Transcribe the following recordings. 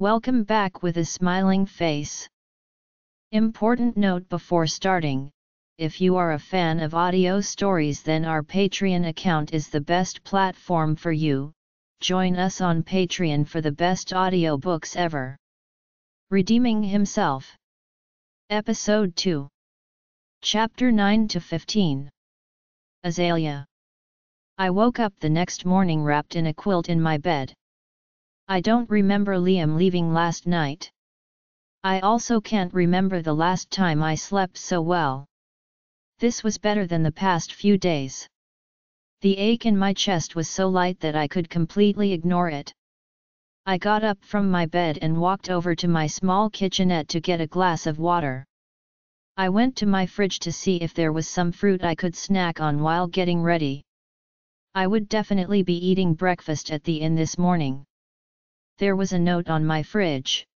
Welcome back with a smiling face. Important note before starting, if you are a fan of audio stories then our Patreon account is the best platform for you, join us on Patreon for the best audiobooks ever. Redeeming Himself Episode 2 Chapter 9 to 15 Azalea I woke up the next morning wrapped in a quilt in my bed. I don't remember Liam leaving last night. I also can't remember the last time I slept so well. This was better than the past few days. The ache in my chest was so light that I could completely ignore it. I got up from my bed and walked over to my small kitchenette to get a glass of water. I went to my fridge to see if there was some fruit I could snack on while getting ready. I would definitely be eating breakfast at the inn this morning. There was a note on my fridge.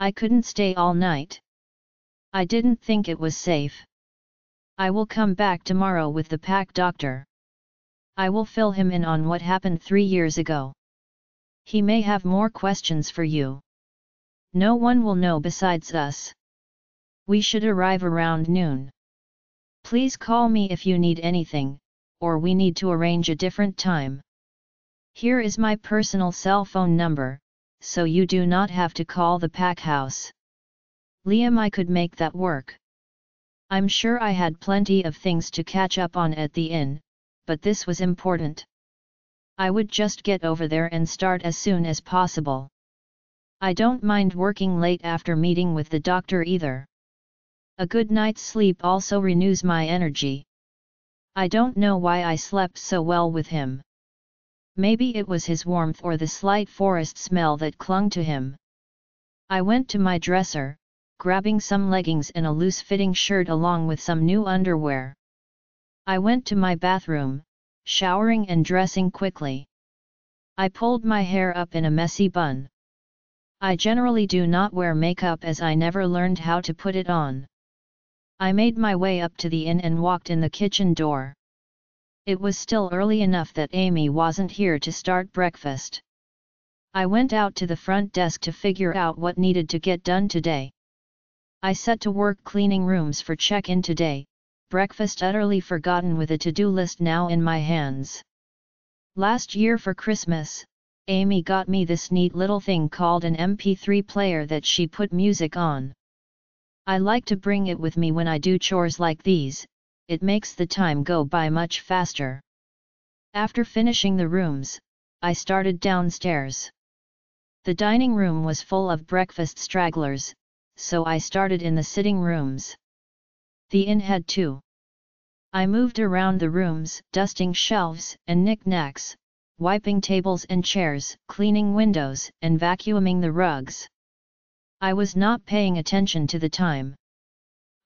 I couldn't stay all night. I didn't think it was safe. I will come back tomorrow with the pack doctor. I will fill him in on what happened three years ago. He may have more questions for you. No one will know besides us. We should arrive around noon. Please call me if you need anything, or we need to arrange a different time. Here is my personal cell phone number, so you do not have to call the pack house. Liam I could make that work. I'm sure I had plenty of things to catch up on at the inn, but this was important. I would just get over there and start as soon as possible. I don't mind working late after meeting with the doctor either. A good night's sleep also renews my energy. I don't know why I slept so well with him. Maybe it was his warmth or the slight forest smell that clung to him. I went to my dresser, grabbing some leggings and a loose-fitting shirt along with some new underwear. I went to my bathroom, showering and dressing quickly. I pulled my hair up in a messy bun. I generally do not wear makeup as I never learned how to put it on. I made my way up to the inn and walked in the kitchen door. It was still early enough that Amy wasn't here to start breakfast. I went out to the front desk to figure out what needed to get done today. I set to work cleaning rooms for check-in today, breakfast utterly forgotten with a to-do list now in my hands. Last year for Christmas, Amy got me this neat little thing called an MP3 player that she put music on. I like to bring it with me when I do chores like these, it makes the time go by much faster. After finishing the rooms, I started downstairs. The dining room was full of breakfast stragglers, so I started in the sitting rooms. The inn had two. I moved around the rooms, dusting shelves and knickknacks, wiping tables and chairs, cleaning windows, and vacuuming the rugs. I was not paying attention to the time.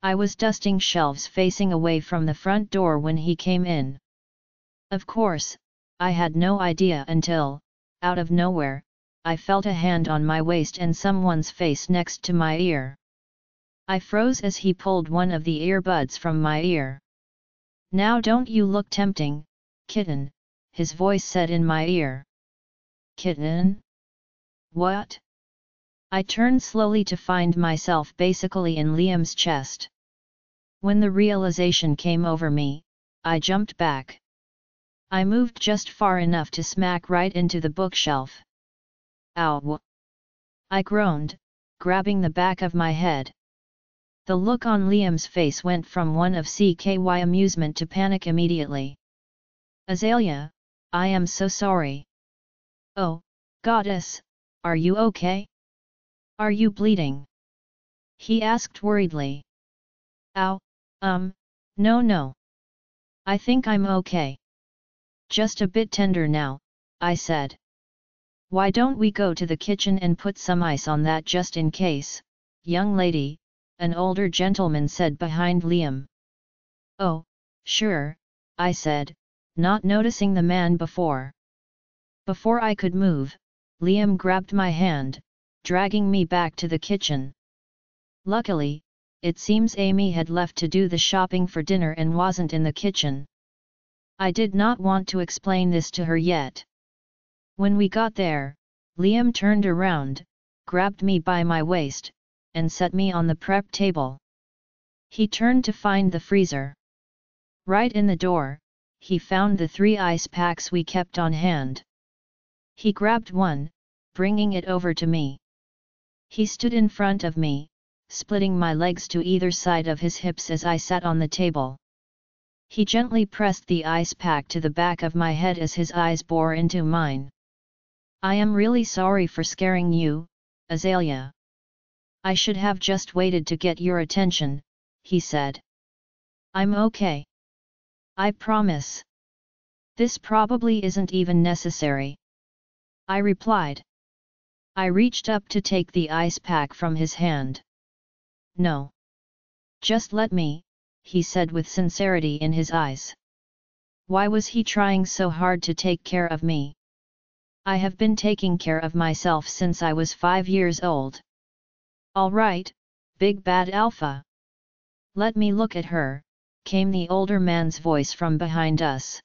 I was dusting shelves facing away from the front door when he came in. Of course, I had no idea until, out of nowhere, I felt a hand on my waist and someone's face next to my ear. I froze as he pulled one of the earbuds from my ear. Now don't you look tempting, kitten, his voice said in my ear. Kitten? What? I turned slowly to find myself basically in Liam's chest. When the realization came over me, I jumped back. I moved just far enough to smack right into the bookshelf. Ow! I groaned, grabbing the back of my head. The look on Liam's face went from one of CKY amusement to panic immediately. Azalea, I am so sorry. Oh, goddess, are you okay? Are you bleeding? He asked worriedly. Ow, um, no no. I think I'm okay. Just a bit tender now, I said. Why don't we go to the kitchen and put some ice on that just in case, young lady, an older gentleman said behind Liam. Oh, sure, I said, not noticing the man before. Before I could move, Liam grabbed my hand, dragging me back to the kitchen. Luckily, it seems Amy had left to do the shopping for dinner and wasn't in the kitchen. I did not want to explain this to her yet. When we got there, Liam turned around, grabbed me by my waist, and set me on the prep table. He turned to find the freezer. Right in the door, he found the three ice packs we kept on hand. He grabbed one, bringing it over to me. He stood in front of me, splitting my legs to either side of his hips as I sat on the table. He gently pressed the ice pack to the back of my head as his eyes bore into mine. I am really sorry for scaring you, Azalea. I should have just waited to get your attention, he said. I'm okay. I promise. This probably isn't even necessary. I replied. I reached up to take the ice pack from his hand. No. Just let me, he said with sincerity in his eyes. Why was he trying so hard to take care of me? I have been taking care of myself since I was five years old. Alright, big bad alpha. Let me look at her, came the older man's voice from behind us.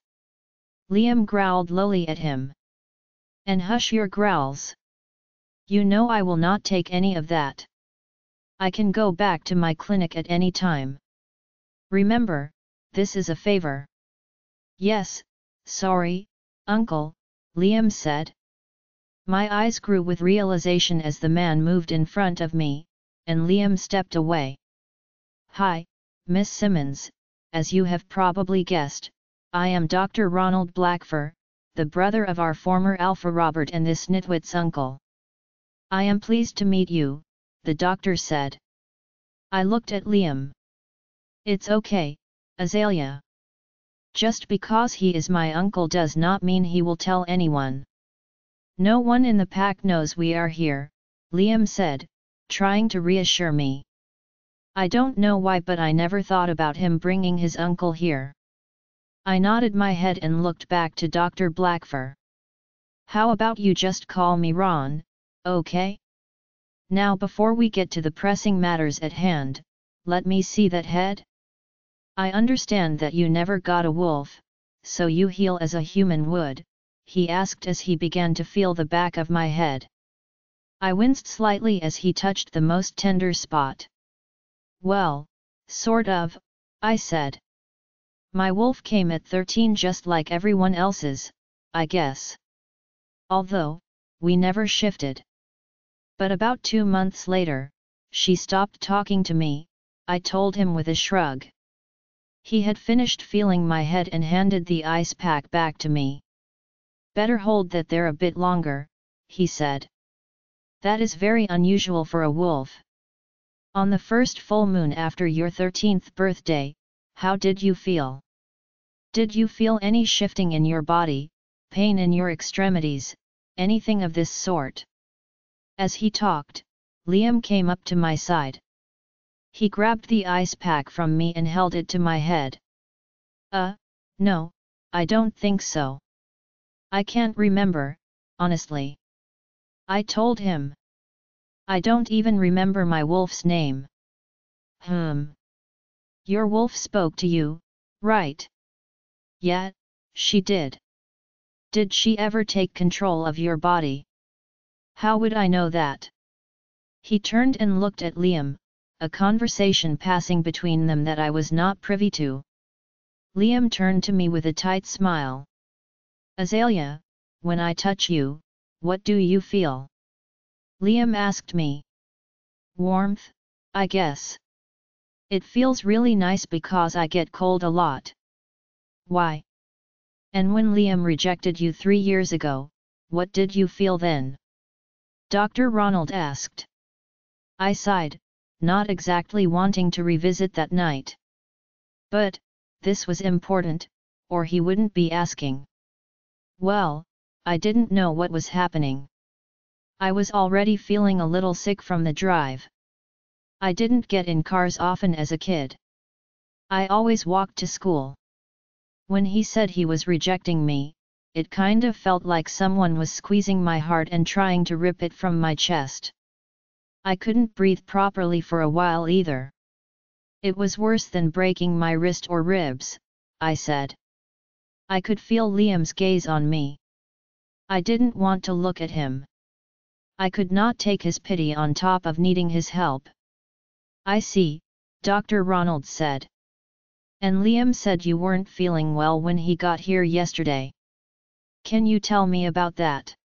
Liam growled lowly at him. And hush your growls. You know I will not take any of that. I can go back to my clinic at any time. Remember, this is a favor. Yes, sorry, uncle, Liam said. My eyes grew with realization as the man moved in front of me, and Liam stepped away. Hi, Miss Simmons, as you have probably guessed, I am Dr. Ronald Blackfur, the brother of our former Alpha Robert and this nitwit's uncle. I am pleased to meet you, the doctor said. I looked at Liam. It's okay, Azalea. Just because he is my uncle does not mean he will tell anyone. No one in the pack knows we are here, Liam said, trying to reassure me. I don't know why but I never thought about him bringing his uncle here. I nodded my head and looked back to Dr. Blackfur. How about you just call me Ron, okay? Now before we get to the pressing matters at hand, let me see that head? I understand that you never got a wolf, so you heal as a human would, he asked as he began to feel the back of my head. I winced slightly as he touched the most tender spot. Well, sort of, I said. My wolf came at 13 just like everyone else's, I guess. Although, we never shifted. But about two months later, she stopped talking to me, I told him with a shrug. He had finished feeling my head and handed the ice pack back to me. Better hold that there a bit longer, he said. That is very unusual for a wolf. On the first full moon after your 13th birthday, how did you feel? Did you feel any shifting in your body, pain in your extremities, anything of this sort? As he talked, Liam came up to my side. He grabbed the ice pack from me and held it to my head. Uh, no, I don't think so. I can't remember, honestly. I told him. I don't even remember my wolf's name. Hmm. Your wolf spoke to you, right? Yeah, she did. Did she ever take control of your body? How would I know that? He turned and looked at Liam, a conversation passing between them that I was not privy to. Liam turned to me with a tight smile. Azalea, when I touch you, what do you feel? Liam asked me. Warmth, I guess. It feels really nice because I get cold a lot. Why? And when Liam rejected you three years ago, what did you feel then? Dr. Ronald asked. I sighed, not exactly wanting to revisit that night. But, this was important, or he wouldn't be asking. Well, I didn't know what was happening. I was already feeling a little sick from the drive. I didn't get in cars often as a kid. I always walked to school. When he said he was rejecting me, it kind of felt like someone was squeezing my heart and trying to rip it from my chest. I couldn't breathe properly for a while either. It was worse than breaking my wrist or ribs, I said. I could feel Liam's gaze on me. I didn't want to look at him. I could not take his pity on top of needing his help. I see, Dr. Ronald said. And Liam said you weren't feeling well when he got here yesterday. Can you tell me about that?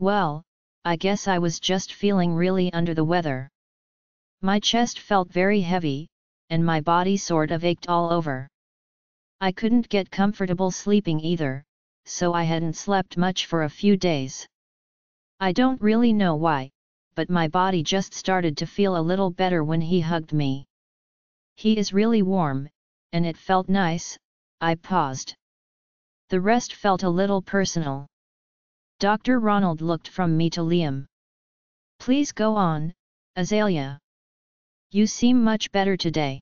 Well, I guess I was just feeling really under the weather. My chest felt very heavy, and my body sort of ached all over. I couldn't get comfortable sleeping either, so I hadn't slept much for a few days. I don't really know why, but my body just started to feel a little better when he hugged me. He is really warm, and it felt nice, I paused. The rest felt a little personal. Dr. Ronald looked from me to Liam. Please go on, Azalea. You seem much better today.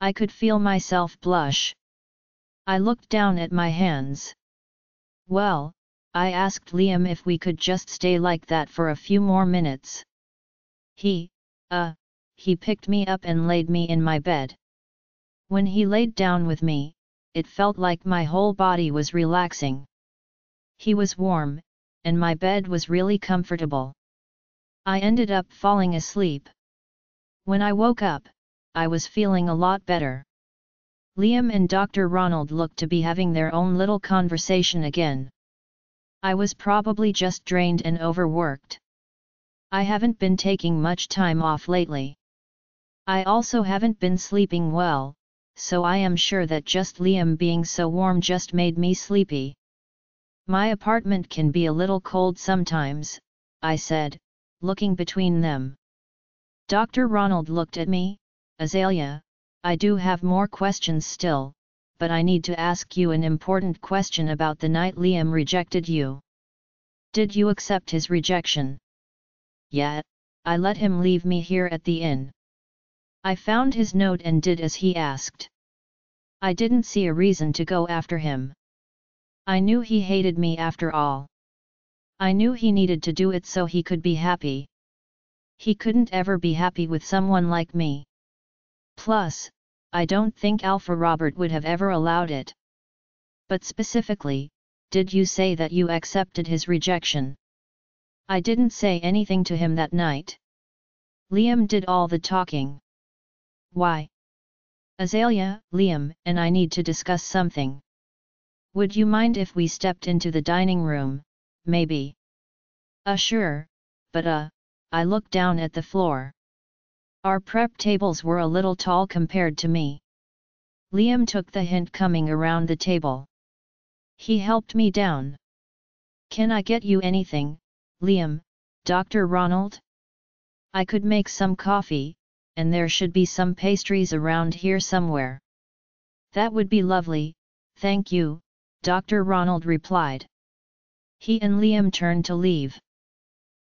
I could feel myself blush. I looked down at my hands. Well, I asked Liam if we could just stay like that for a few more minutes. He, uh, he picked me up and laid me in my bed. When he laid down with me, it felt like my whole body was relaxing. He was warm, and my bed was really comfortable. I ended up falling asleep. When I woke up, I was feeling a lot better. Liam and Dr. Ronald looked to be having their own little conversation again. I was probably just drained and overworked. I haven't been taking much time off lately. I also haven't been sleeping well, so I am sure that just Liam being so warm just made me sleepy. My apartment can be a little cold sometimes, I said, looking between them. Dr. Ronald looked at me, Azalea, I do have more questions still, but I need to ask you an important question about the night Liam rejected you. Did you accept his rejection? Yeah, I let him leave me here at the inn. I found his note and did as he asked. I didn't see a reason to go after him. I knew he hated me after all. I knew he needed to do it so he could be happy. He couldn't ever be happy with someone like me. Plus, I don't think Alpha Robert would have ever allowed it. But specifically, did you say that you accepted his rejection? I didn't say anything to him that night. Liam did all the talking. Why? Azalea, Liam, and I need to discuss something. Would you mind if we stepped into the dining room, maybe? Uh sure, but uh, I looked down at the floor. Our prep tables were a little tall compared to me. Liam took the hint coming around the table. He helped me down. Can I get you anything, Liam, Dr. Ronald? I could make some coffee, and there should be some pastries around here somewhere. That would be lovely, thank you, Dr. Ronald replied. He and Liam turned to leave.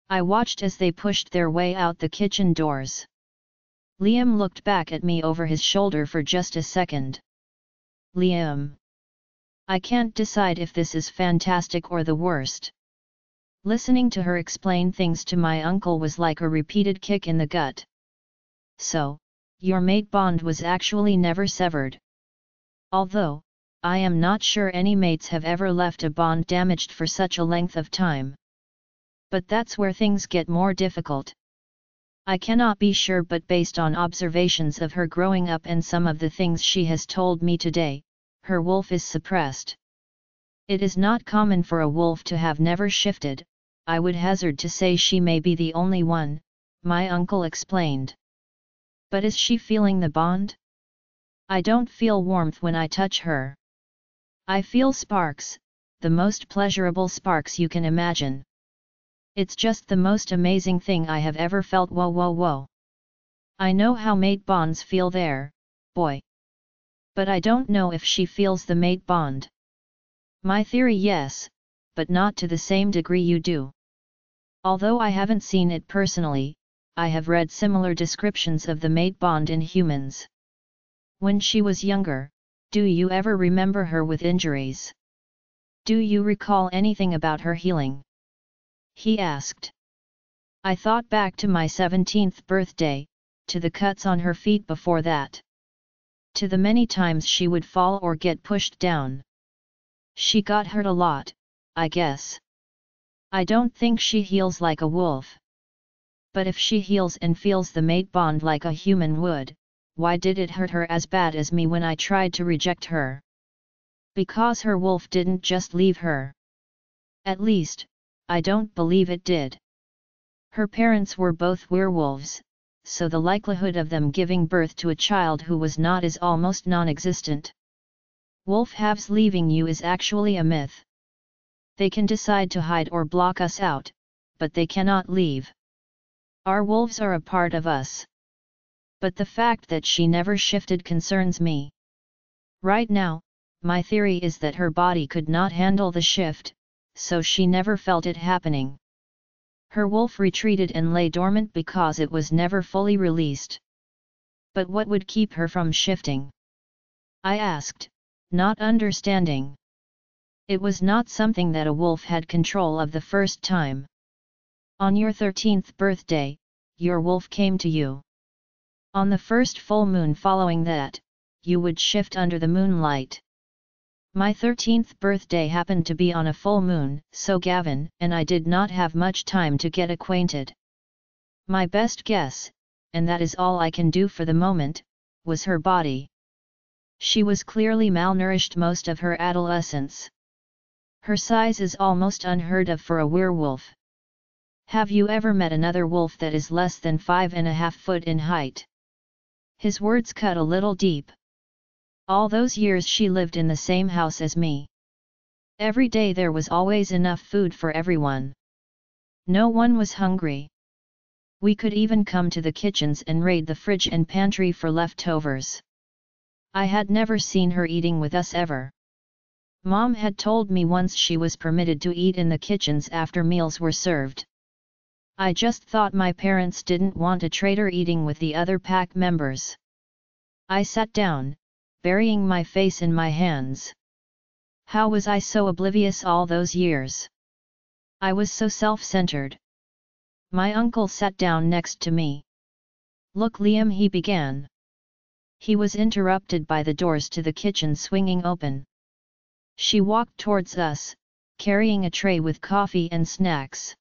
I watched as they pushed their way out the kitchen doors. Liam looked back at me over his shoulder for just a second. Liam. I can't decide if this is fantastic or the worst. Listening to her explain things to my uncle was like a repeated kick in the gut. So, your mate bond was actually never severed. Although, I am not sure any mates have ever left a bond damaged for such a length of time. But that's where things get more difficult. I cannot be sure but based on observations of her growing up and some of the things she has told me today, her wolf is suppressed. It is not common for a wolf to have never shifted, I would hazard to say she may be the only one, my uncle explained. But is she feeling the bond? I don't feel warmth when I touch her. I feel sparks, the most pleasurable sparks you can imagine. It's just the most amazing thing I have ever felt whoa whoa whoa. I know how mate bonds feel there, boy. But I don't know if she feels the mate bond. My theory yes, but not to the same degree you do. Although I haven't seen it personally, I have read similar descriptions of the mate bond in humans. When she was younger, do you ever remember her with injuries? Do you recall anything about her healing? he asked. I thought back to my 17th birthday, to the cuts on her feet before that. To the many times she would fall or get pushed down. She got hurt a lot, I guess. I don't think she heals like a wolf. But if she heals and feels the mate bond like a human would, why did it hurt her as bad as me when I tried to reject her? Because her wolf didn't just leave her. At least, I don't believe it did. Her parents were both werewolves, so the likelihood of them giving birth to a child who was not is almost non-existent. Wolf halves leaving you is actually a myth. They can decide to hide or block us out, but they cannot leave. Our wolves are a part of us. But the fact that she never shifted concerns me. Right now, my theory is that her body could not handle the shift, so she never felt it happening. Her wolf retreated and lay dormant because it was never fully released. But what would keep her from shifting? I asked, not understanding. It was not something that a wolf had control of the first time. On your 13th birthday, your wolf came to you. On the first full moon following that, you would shift under the moonlight. My 13th birthday happened to be on a full moon, so Gavin and I did not have much time to get acquainted. My best guess, and that is all I can do for the moment, was her body. She was clearly malnourished most of her adolescence. Her size is almost unheard of for a werewolf. Have you ever met another wolf that is less than five and a half foot in height? His words cut a little deep. All those years she lived in the same house as me. Every day there was always enough food for everyone. No one was hungry. We could even come to the kitchens and raid the fridge and pantry for leftovers. I had never seen her eating with us ever. Mom had told me once she was permitted to eat in the kitchens after meals were served. I just thought my parents didn't want a traitor eating with the other pack members. I sat down, burying my face in my hands. How was I so oblivious all those years? I was so self-centered. My uncle sat down next to me. Look Liam he began. He was interrupted by the doors to the kitchen swinging open. She walked towards us, carrying a tray with coffee and snacks.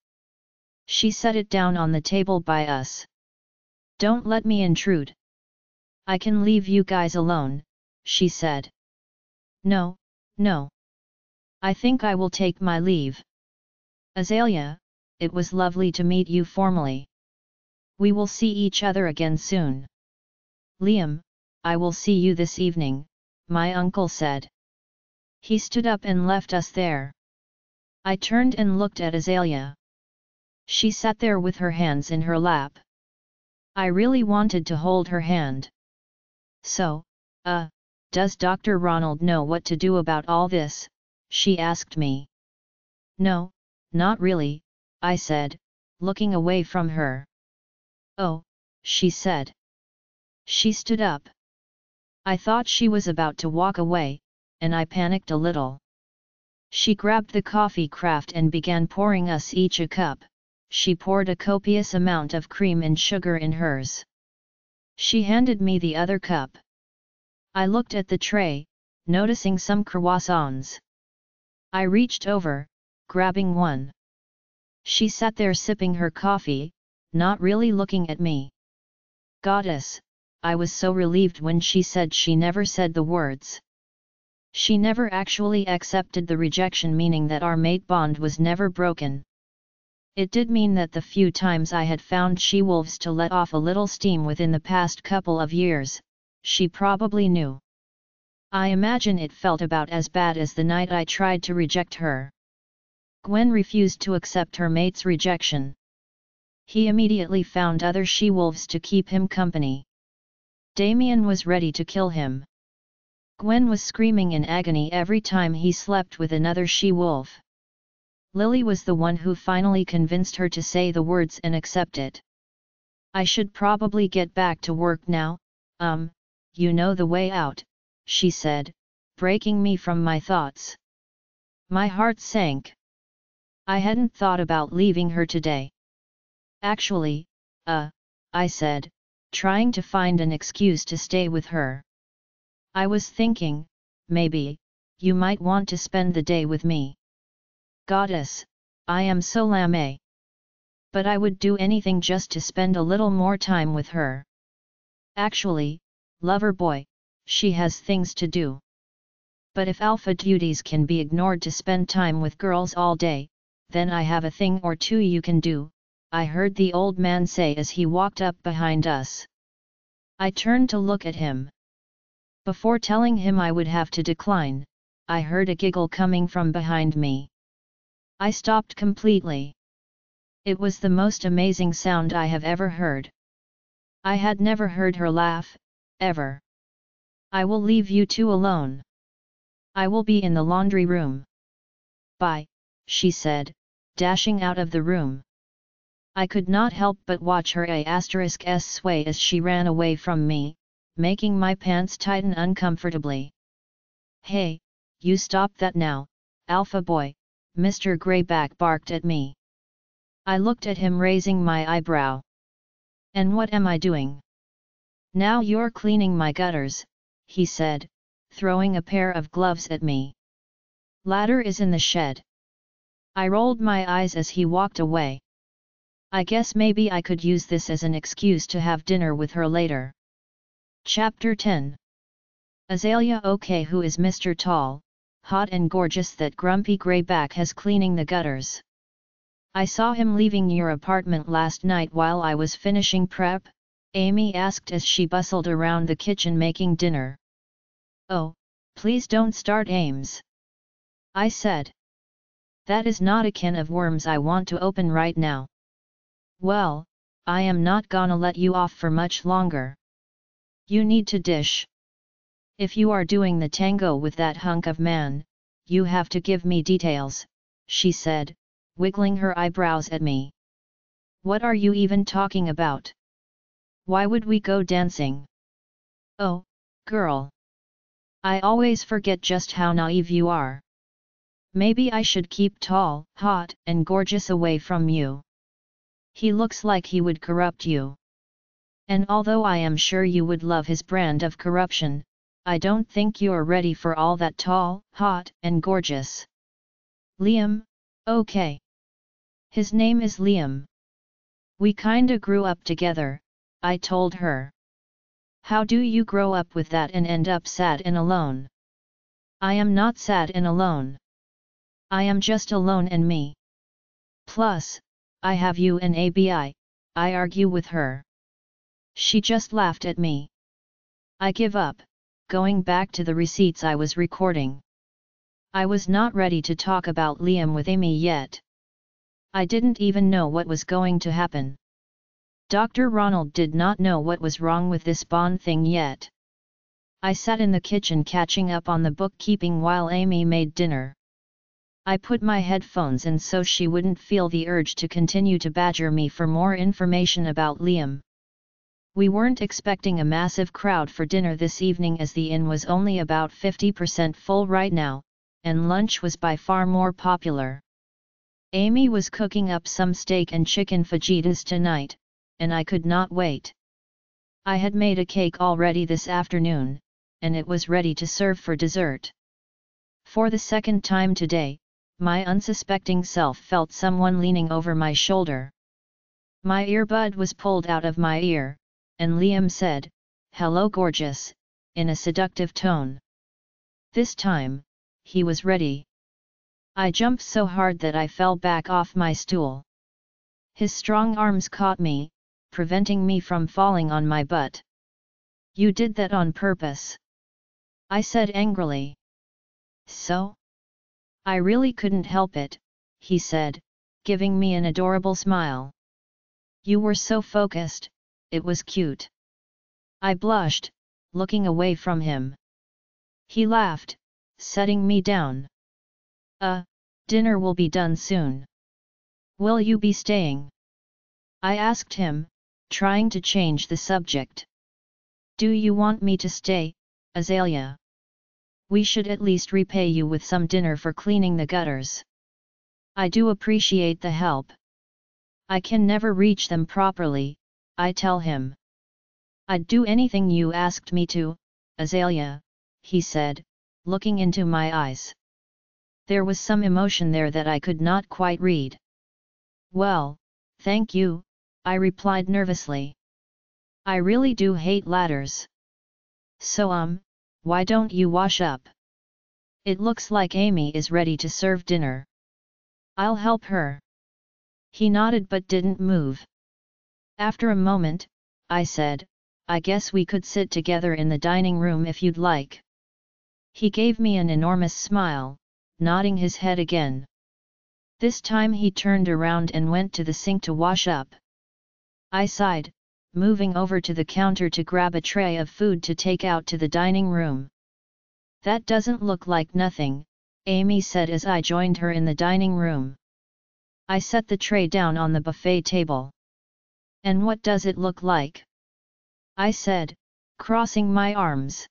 She set it down on the table by us. Don't let me intrude. I can leave you guys alone, she said. No, no. I think I will take my leave. Azalea, it was lovely to meet you formally. We will see each other again soon. Liam, I will see you this evening, my uncle said. He stood up and left us there. I turned and looked at Azalea. She sat there with her hands in her lap. I really wanted to hold her hand. So, uh, does Dr. Ronald know what to do about all this? she asked me. No, not really, I said, looking away from her. Oh, she said. She stood up. I thought she was about to walk away, and I panicked a little. She grabbed the coffee craft and began pouring us each a cup. She poured a copious amount of cream and sugar in hers. She handed me the other cup. I looked at the tray, noticing some croissants. I reached over, grabbing one. She sat there sipping her coffee, not really looking at me. Goddess, I was so relieved when she said she never said the words. She never actually accepted the rejection meaning that our mate bond was never broken. It did mean that the few times I had found she-wolves to let off a little steam within the past couple of years, she probably knew. I imagine it felt about as bad as the night I tried to reject her. Gwen refused to accept her mate's rejection. He immediately found other she-wolves to keep him company. Damien was ready to kill him. Gwen was screaming in agony every time he slept with another she-wolf. Lily was the one who finally convinced her to say the words and accept it. I should probably get back to work now, um, you know the way out, she said, breaking me from my thoughts. My heart sank. I hadn't thought about leaving her today. Actually, uh, I said, trying to find an excuse to stay with her. I was thinking, maybe, you might want to spend the day with me. Goddess, I am so lame. But I would do anything just to spend a little more time with her. Actually, lover boy, she has things to do. But if alpha duties can be ignored to spend time with girls all day, then I have a thing or two you can do, I heard the old man say as he walked up behind us. I turned to look at him. Before telling him I would have to decline, I heard a giggle coming from behind me. I stopped completely. It was the most amazing sound I have ever heard. I had never heard her laugh, ever. I will leave you two alone. I will be in the laundry room. Bye, she said, dashing out of the room. I could not help but watch her a asterisk s sway as she ran away from me, making my pants tighten uncomfortably. Hey, you stop that now, alpha boy, Mr. Greyback barked at me. I looked at him raising my eyebrow. And what am I doing? Now you're cleaning my gutters, he said, throwing a pair of gloves at me. Ladder is in the shed. I rolled my eyes as he walked away. I guess maybe I could use this as an excuse to have dinner with her later. Chapter 10 Azalea OK Who is Mr. Tall, hot and gorgeous that grumpy greyback has cleaning the gutters. I saw him leaving your apartment last night while I was finishing prep, Amy asked as she bustled around the kitchen making dinner. Oh, please don't start Ames. I said. That is not a can of worms I want to open right now. Well, I am not gonna let you off for much longer. You need to dish. If you are doing the tango with that hunk of man, you have to give me details, she said, wiggling her eyebrows at me. What are you even talking about? Why would we go dancing? Oh, girl. I always forget just how naive you are. Maybe I should keep tall, hot, and gorgeous away from you. He looks like he would corrupt you. And although I am sure you would love his brand of corruption, I don't think you're ready for all that tall, hot, and gorgeous. Liam, okay. His name is Liam. We kinda grew up together, I told her. How do you grow up with that and end up sad and alone? I am not sad and alone. I am just alone and me. Plus, I have you and ABI, I argue with her. She just laughed at me. I give up going back to the receipts I was recording. I was not ready to talk about Liam with Amy yet. I didn't even know what was going to happen. Dr. Ronald did not know what was wrong with this bond thing yet. I sat in the kitchen catching up on the bookkeeping while Amy made dinner. I put my headphones in so she wouldn't feel the urge to continue to badger me for more information about Liam. We weren't expecting a massive crowd for dinner this evening as the inn was only about 50% full right now, and lunch was by far more popular. Amy was cooking up some steak and chicken fajitas tonight, and I could not wait. I had made a cake already this afternoon, and it was ready to serve for dessert. For the second time today, my unsuspecting self felt someone leaning over my shoulder. My earbud was pulled out of my ear, and Liam said, Hello gorgeous, in a seductive tone. This time, he was ready. I jumped so hard that I fell back off my stool. His strong arms caught me, preventing me from falling on my butt. You did that on purpose. I said angrily. So? I really couldn't help it, he said, giving me an adorable smile. You were so focused, it was cute. I blushed, looking away from him. He laughed, setting me down. Uh, dinner will be done soon. Will you be staying? I asked him, trying to change the subject. Do you want me to stay, Azalea? We should at least repay you with some dinner for cleaning the gutters. I do appreciate the help. I can never reach them properly, I tell him. I'd do anything you asked me to, Azalea, he said, looking into my eyes. There was some emotion there that I could not quite read. Well, thank you, I replied nervously. I really do hate ladders. So um, why don't you wash up? It looks like Amy is ready to serve dinner. I'll help her. He nodded but didn't move. After a moment, I said, I guess we could sit together in the dining room if you'd like. He gave me an enormous smile, nodding his head again. This time he turned around and went to the sink to wash up. I sighed, moving over to the counter to grab a tray of food to take out to the dining room. That doesn't look like nothing, Amy said as I joined her in the dining room. I set the tray down on the buffet table. And what does it look like? I said, crossing my arms.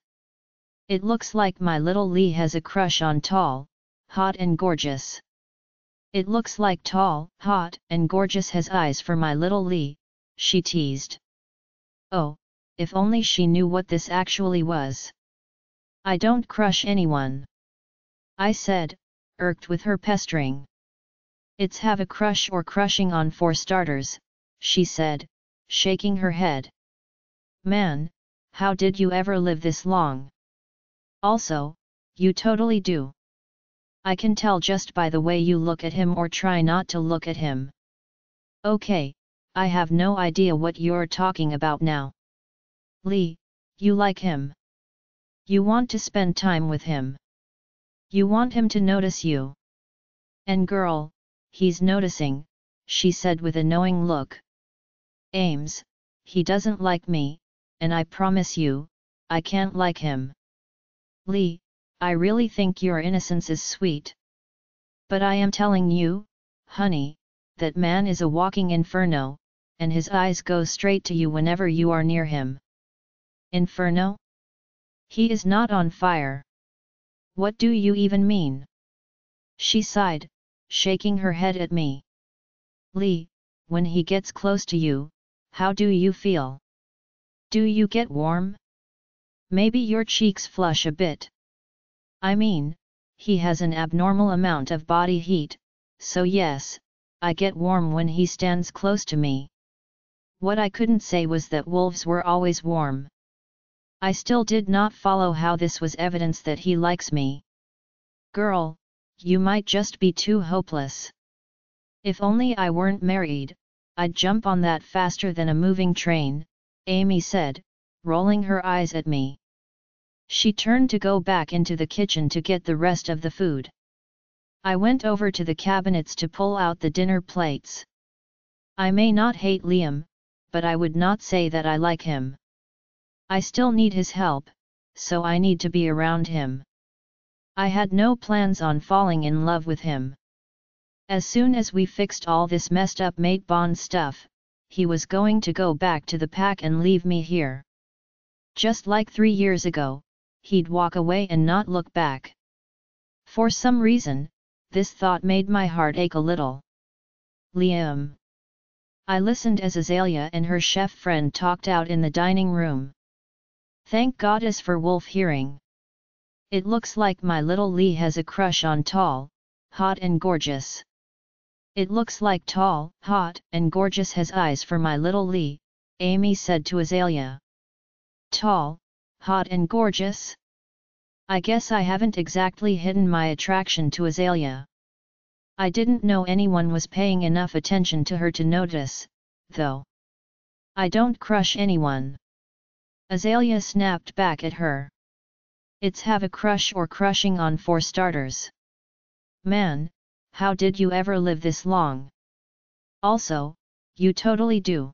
It looks like my little Lee has a crush on tall, hot and gorgeous. It looks like tall, hot, and gorgeous has eyes for my little Lee, she teased. Oh, if only she knew what this actually was. I don't crush anyone. I said, irked with her pestering. It's have a crush or crushing on for starters, she said, shaking her head. Man, how did you ever live this long? Also, you totally do. I can tell just by the way you look at him or try not to look at him. Okay, I have no idea what you're talking about now. Lee, you like him. You want to spend time with him. You want him to notice you. And girl, he's noticing, she said with a knowing look. Ames, he doesn't like me, and I promise you, I can't like him. Lee, I really think your innocence is sweet. But I am telling you, honey, that man is a walking inferno, and his eyes go straight to you whenever you are near him. Inferno? He is not on fire. What do you even mean? She sighed, shaking her head at me. Lee, when he gets close to you, how do you feel? Do you get warm? Maybe your cheeks flush a bit. I mean, he has an abnormal amount of body heat, so yes, I get warm when he stands close to me. What I couldn't say was that wolves were always warm. I still did not follow how this was evidence that he likes me. Girl, you might just be too hopeless. If only I weren't married, I'd jump on that faster than a moving train, Amy said, rolling her eyes at me. She turned to go back into the kitchen to get the rest of the food. I went over to the cabinets to pull out the dinner plates. I may not hate Liam, but I would not say that I like him. I still need his help, so I need to be around him. I had no plans on falling in love with him. As soon as we fixed all this messed up mate bond stuff, he was going to go back to the pack and leave me here. Just like three years ago, he'd walk away and not look back. For some reason, this thought made my heart ache a little. Liam. I listened as Azalea and her chef friend talked out in the dining room. Thank goddess for wolf hearing. It looks like my little Lee has a crush on tall, hot and gorgeous. It looks like tall, hot, and gorgeous has eyes for my little Lee, Amy said to Azalea. Tall, hot and gorgeous? I guess I haven't exactly hidden my attraction to Azalea. I didn't know anyone was paying enough attention to her to notice, though. I don't crush anyone. Azalea snapped back at her. It's have a crush or crushing on for starters. Man, how did you ever live this long? Also, you totally do.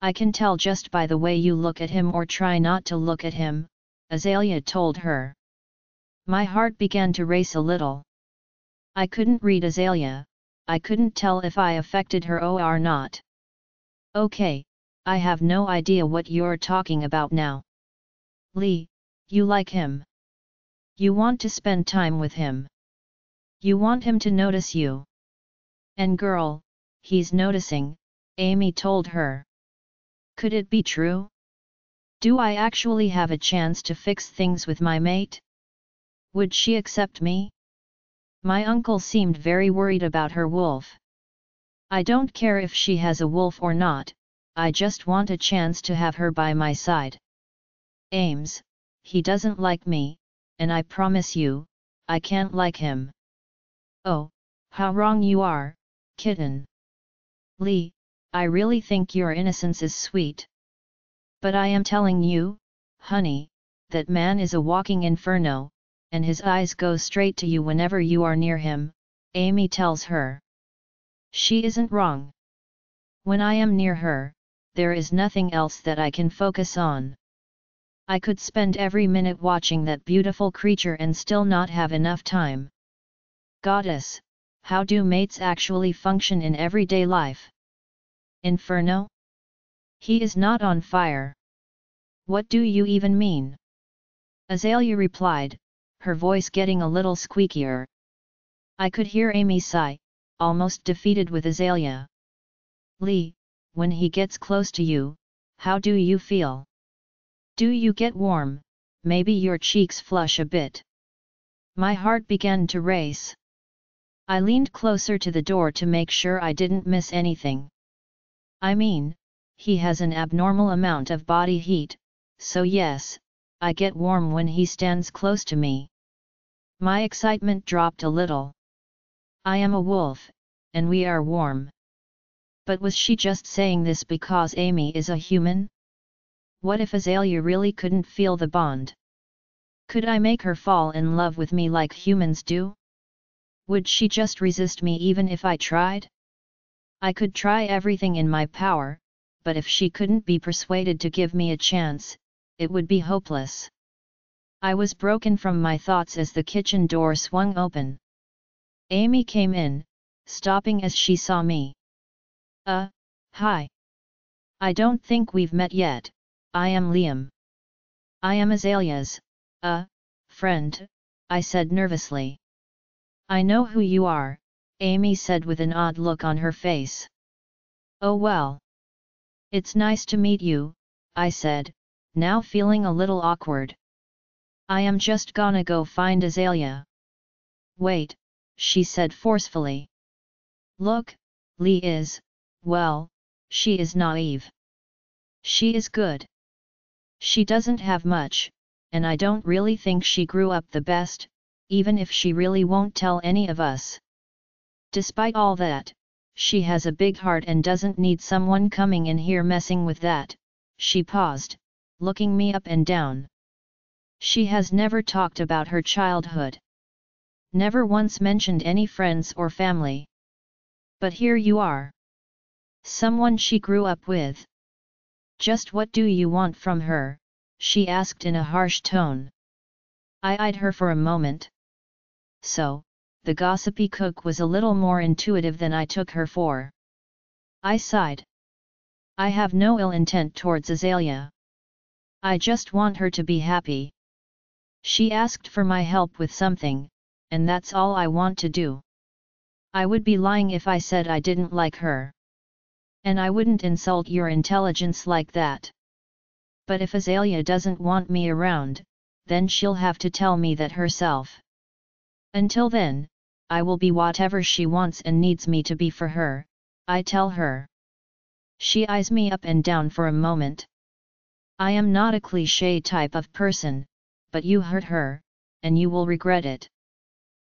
I can tell just by the way you look at him or try not to look at him, Azalea told her. My heart began to race a little. I couldn't read Azalea, I couldn't tell if I affected her or not. Okay, I have no idea what you're talking about now. Lee, you like him. You want to spend time with him. You want him to notice you. And girl, he's noticing, Amy told her. Could it be true? Do I actually have a chance to fix things with my mate? Would she accept me? My uncle seemed very worried about her wolf. I don't care if she has a wolf or not, I just want a chance to have her by my side. Ames, he doesn't like me, and I promise you, I can't like him. Oh, how wrong you are, kitten. Lee, I really think your innocence is sweet. But I am telling you, honey, that man is a walking inferno, and his eyes go straight to you whenever you are near him, Amy tells her. She isn't wrong. When I am near her, there is nothing else that I can focus on. I could spend every minute watching that beautiful creature and still not have enough time. Goddess, how do mates actually function in everyday life? Inferno? He is not on fire. What do you even mean? Azalea replied, her voice getting a little squeakier. I could hear Amy sigh, almost defeated with Azalea. Lee, when he gets close to you, how do you feel? Do you get warm, maybe your cheeks flush a bit? My heart began to race. I leaned closer to the door to make sure I didn't miss anything. I mean, he has an abnormal amount of body heat, so yes, I get warm when he stands close to me. My excitement dropped a little. I am a wolf, and we are warm. But was she just saying this because Amy is a human? What if Azalea really couldn't feel the bond? Could I make her fall in love with me like humans do? Would she just resist me even if I tried? I could try everything in my power, but if she couldn't be persuaded to give me a chance, it would be hopeless. I was broken from my thoughts as the kitchen door swung open. Amy came in, stopping as she saw me. Uh, hi. I don't think we've met yet, I am Liam. I am Azalea's, uh, friend, I said nervously. I know who you are, Amy said with an odd look on her face. Oh well. It's nice to meet you, I said, now feeling a little awkward. I am just gonna go find Azalea. Wait, she said forcefully. Look, Lee is, well, she is naive. She is good. She doesn't have much, and I don't really think she grew up the best, even if she really won't tell any of us. Despite all that, she has a big heart and doesn't need someone coming in here messing with that, she paused, looking me up and down. She has never talked about her childhood. Never once mentioned any friends or family. But here you are. Someone she grew up with. Just what do you want from her? she asked in a harsh tone. I eyed her for a moment. So, the gossipy cook was a little more intuitive than I took her for. I sighed. I have no ill intent towards Azalea. I just want her to be happy. She asked for my help with something, and that's all I want to do. I would be lying if I said I didn't like her. And I wouldn't insult your intelligence like that. But if Azalea doesn't want me around, then she'll have to tell me that herself. Until then, I will be whatever she wants and needs me to be for her, I tell her. She eyes me up and down for a moment. I am not a cliché type of person, but you hurt her, and you will regret it.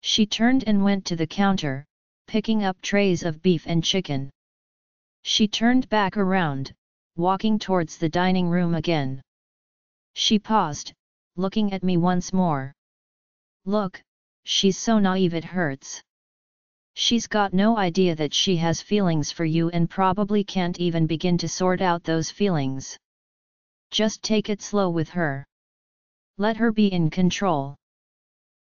She turned and went to the counter, picking up trays of beef and chicken. She turned back around, walking towards the dining room again. She paused, looking at me once more. Look, she's so naive it hurts. She's got no idea that she has feelings for you and probably can't even begin to sort out those feelings. Just take it slow with her. Let her be in control.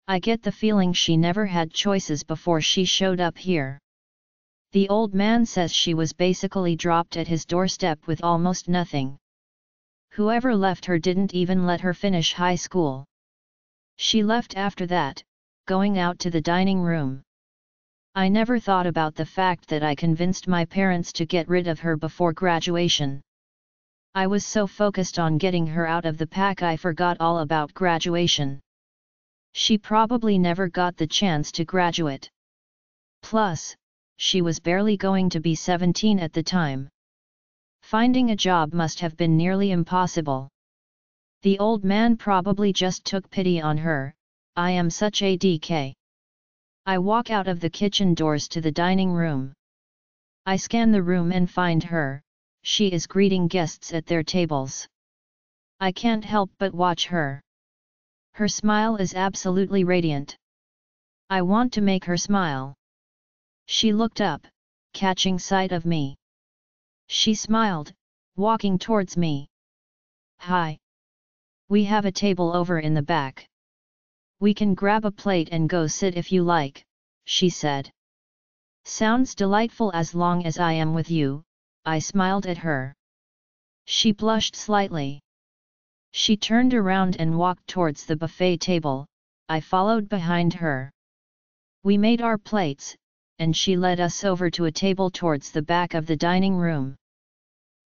I get the feeling she never had choices before she showed up here. The old man says she was basically dropped at his doorstep with almost nothing. Whoever left her didn't even let her finish high school. She left after that, going out to the dining room. I never thought about the fact that I convinced my parents to get rid of her before graduation. I was so focused on getting her out of the pack I forgot all about graduation. She probably never got the chance to graduate. Plus, she was barely going to be 17 at the time. Finding a job must have been nearly impossible. The old man probably just took pity on her, I am such a DK. I walk out of the kitchen doors to the dining room. I scan the room and find her, she is greeting guests at their tables. I can't help but watch her. Her smile is absolutely radiant. I want to make her smile. She looked up, catching sight of me. She smiled, walking towards me. Hi. We have a table over in the back. We can grab a plate and go sit if you like, she said. Sounds delightful as long as I am with you, I smiled at her. She blushed slightly. She turned around and walked towards the buffet table, I followed behind her. We made our plates, and she led us over to a table towards the back of the dining room.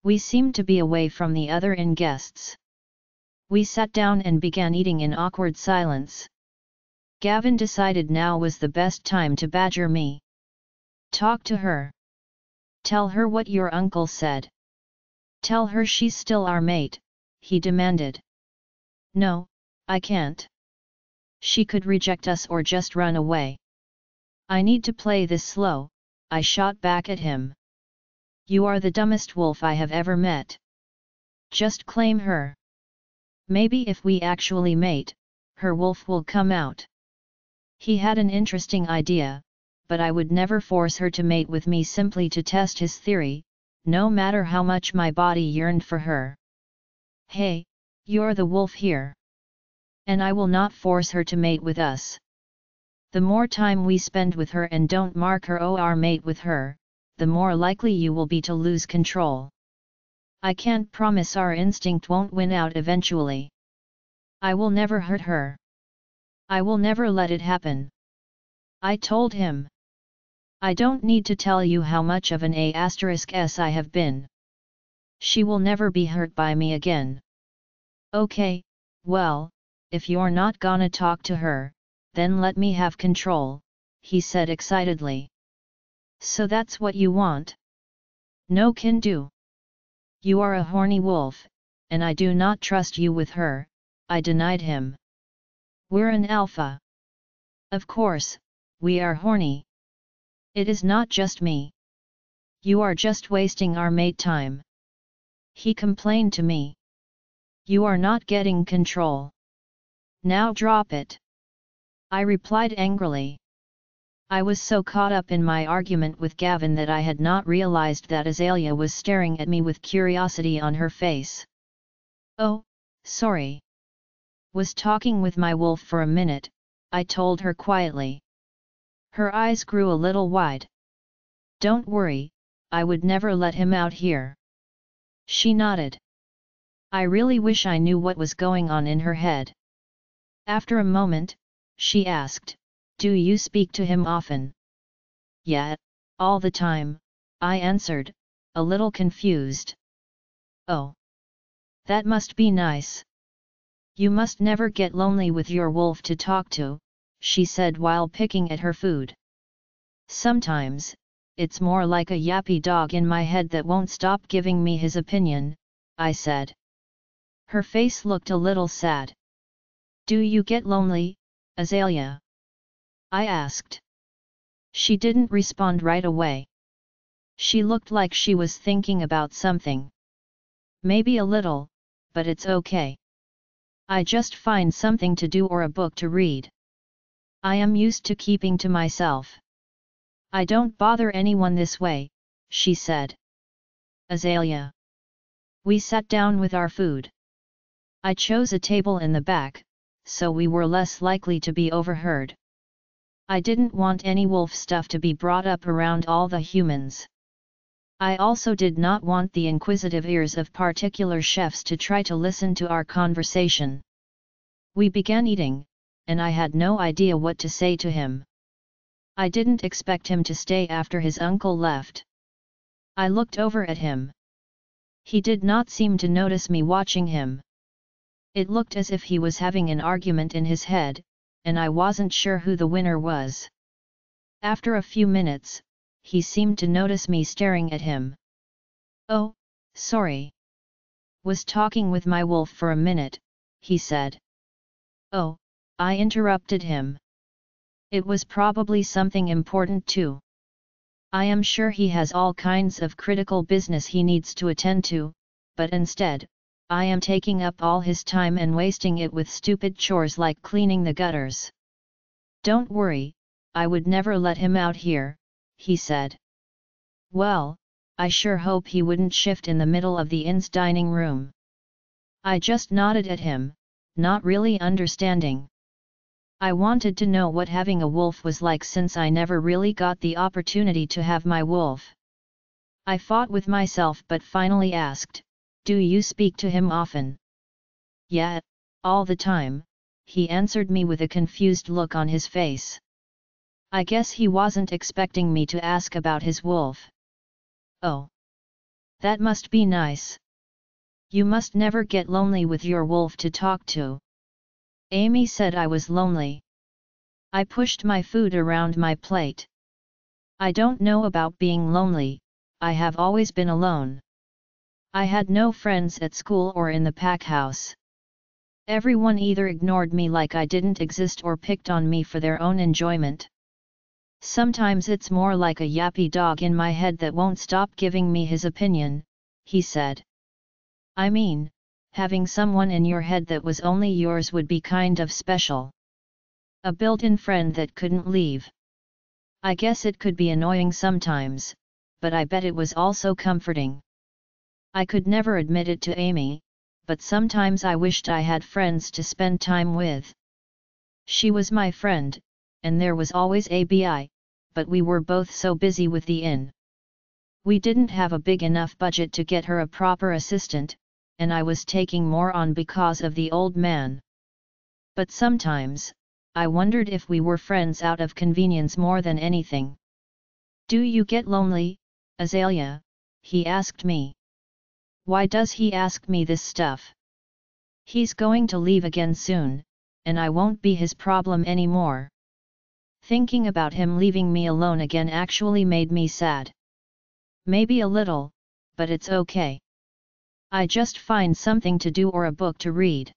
We seemed to be away from the other in guests. We sat down and began eating in awkward silence. Gavin decided now was the best time to badger me. Talk to her. Tell her what your uncle said. Tell her she's still our mate, he demanded. No, I can't. She could reject us or just run away. I need to play this slow, I shot back at him. You are the dumbest wolf I have ever met. Just claim her. Maybe if we actually mate, her wolf will come out. He had an interesting idea, but I would never force her to mate with me simply to test his theory, no matter how much my body yearned for her. Hey, you're the wolf here. And I will not force her to mate with us. The more time we spend with her and don't mark her or mate with her, the more likely you will be to lose control. I can't promise our instinct won't win out eventually. I will never hurt her. I will never let it happen. I told him. I don't need to tell you how much of an A asterisk S I have been. She will never be hurt by me again. Okay, well, if you're not gonna talk to her, then let me have control, he said excitedly. So that's what you want? No can do. You are a horny wolf, and I do not trust you with her, I denied him. We're an alpha. Of course, we are horny. It is not just me. You are just wasting our mate time. He complained to me. You are not getting control. Now drop it. I replied angrily. I was so caught up in my argument with Gavin that I had not realized that Azalea was staring at me with curiosity on her face. Oh, sorry. Was talking with my wolf for a minute, I told her quietly. Her eyes grew a little wide. Don't worry, I would never let him out here. She nodded. I really wish I knew what was going on in her head. After a moment, she asked, Do you speak to him often? Yeah, all the time, I answered, a little confused. Oh. That must be nice. You must never get lonely with your wolf to talk to, she said while picking at her food. Sometimes, it's more like a yappy dog in my head that won't stop giving me his opinion, I said. Her face looked a little sad. Do you get lonely, Azalea? I asked. She didn't respond right away. She looked like she was thinking about something. Maybe a little, but it's okay. I just find something to do or a book to read. I am used to keeping to myself. I don't bother anyone this way, she said. Azalea. We sat down with our food. I chose a table in the back, so we were less likely to be overheard. I didn't want any wolf stuff to be brought up around all the humans. I also did not want the inquisitive ears of particular chefs to try to listen to our conversation. We began eating, and I had no idea what to say to him. I didn't expect him to stay after his uncle left. I looked over at him. He did not seem to notice me watching him. It looked as if he was having an argument in his head, and I wasn't sure who the winner was. After a few minutes, he seemed to notice me staring at him. Oh, sorry. Was talking with my wolf for a minute, he said. Oh, I interrupted him. It was probably something important too. I am sure he has all kinds of critical business he needs to attend to, but instead, I am taking up all his time and wasting it with stupid chores like cleaning the gutters. Don't worry, I would never let him out here, he said. Well, I sure hope he wouldn't shift in the middle of the inn's dining room. I just nodded at him, not really understanding. I wanted to know what having a wolf was like since I never really got the opportunity to have my wolf. I fought with myself but finally asked, Do you speak to him often? Yeah, all the time, he answered me with a confused look on his face. I guess he wasn't expecting me to ask about his wolf. Oh. That must be nice. You must never get lonely with your wolf to talk to. Amy said I was lonely. I pushed my food around my plate. I don't know about being lonely, I have always been alone. I had no friends at school or in the pack house. Everyone either ignored me like I didn't exist or picked on me for their own enjoyment. Sometimes it's more like a yappy dog in my head that won't stop giving me his opinion, he said. I mean, having someone in your head that was only yours would be kind of special. A built-in friend that couldn't leave. I guess it could be annoying sometimes, but I bet it was also comforting. I could never admit it to Amy, but sometimes I wished I had friends to spend time with. She was my friend, and there was always ABI, but we were both so busy with the inn. We didn't have a big enough budget to get her a proper assistant, and I was taking more on because of the old man. But sometimes, I wondered if we were friends out of convenience more than anything. Do you get lonely, Azalea? he asked me. Why does he ask me this stuff? He's going to leave again soon, and I won't be his problem anymore. Thinking about him leaving me alone again actually made me sad. Maybe a little, but it's okay. I just find something to do or a book to read.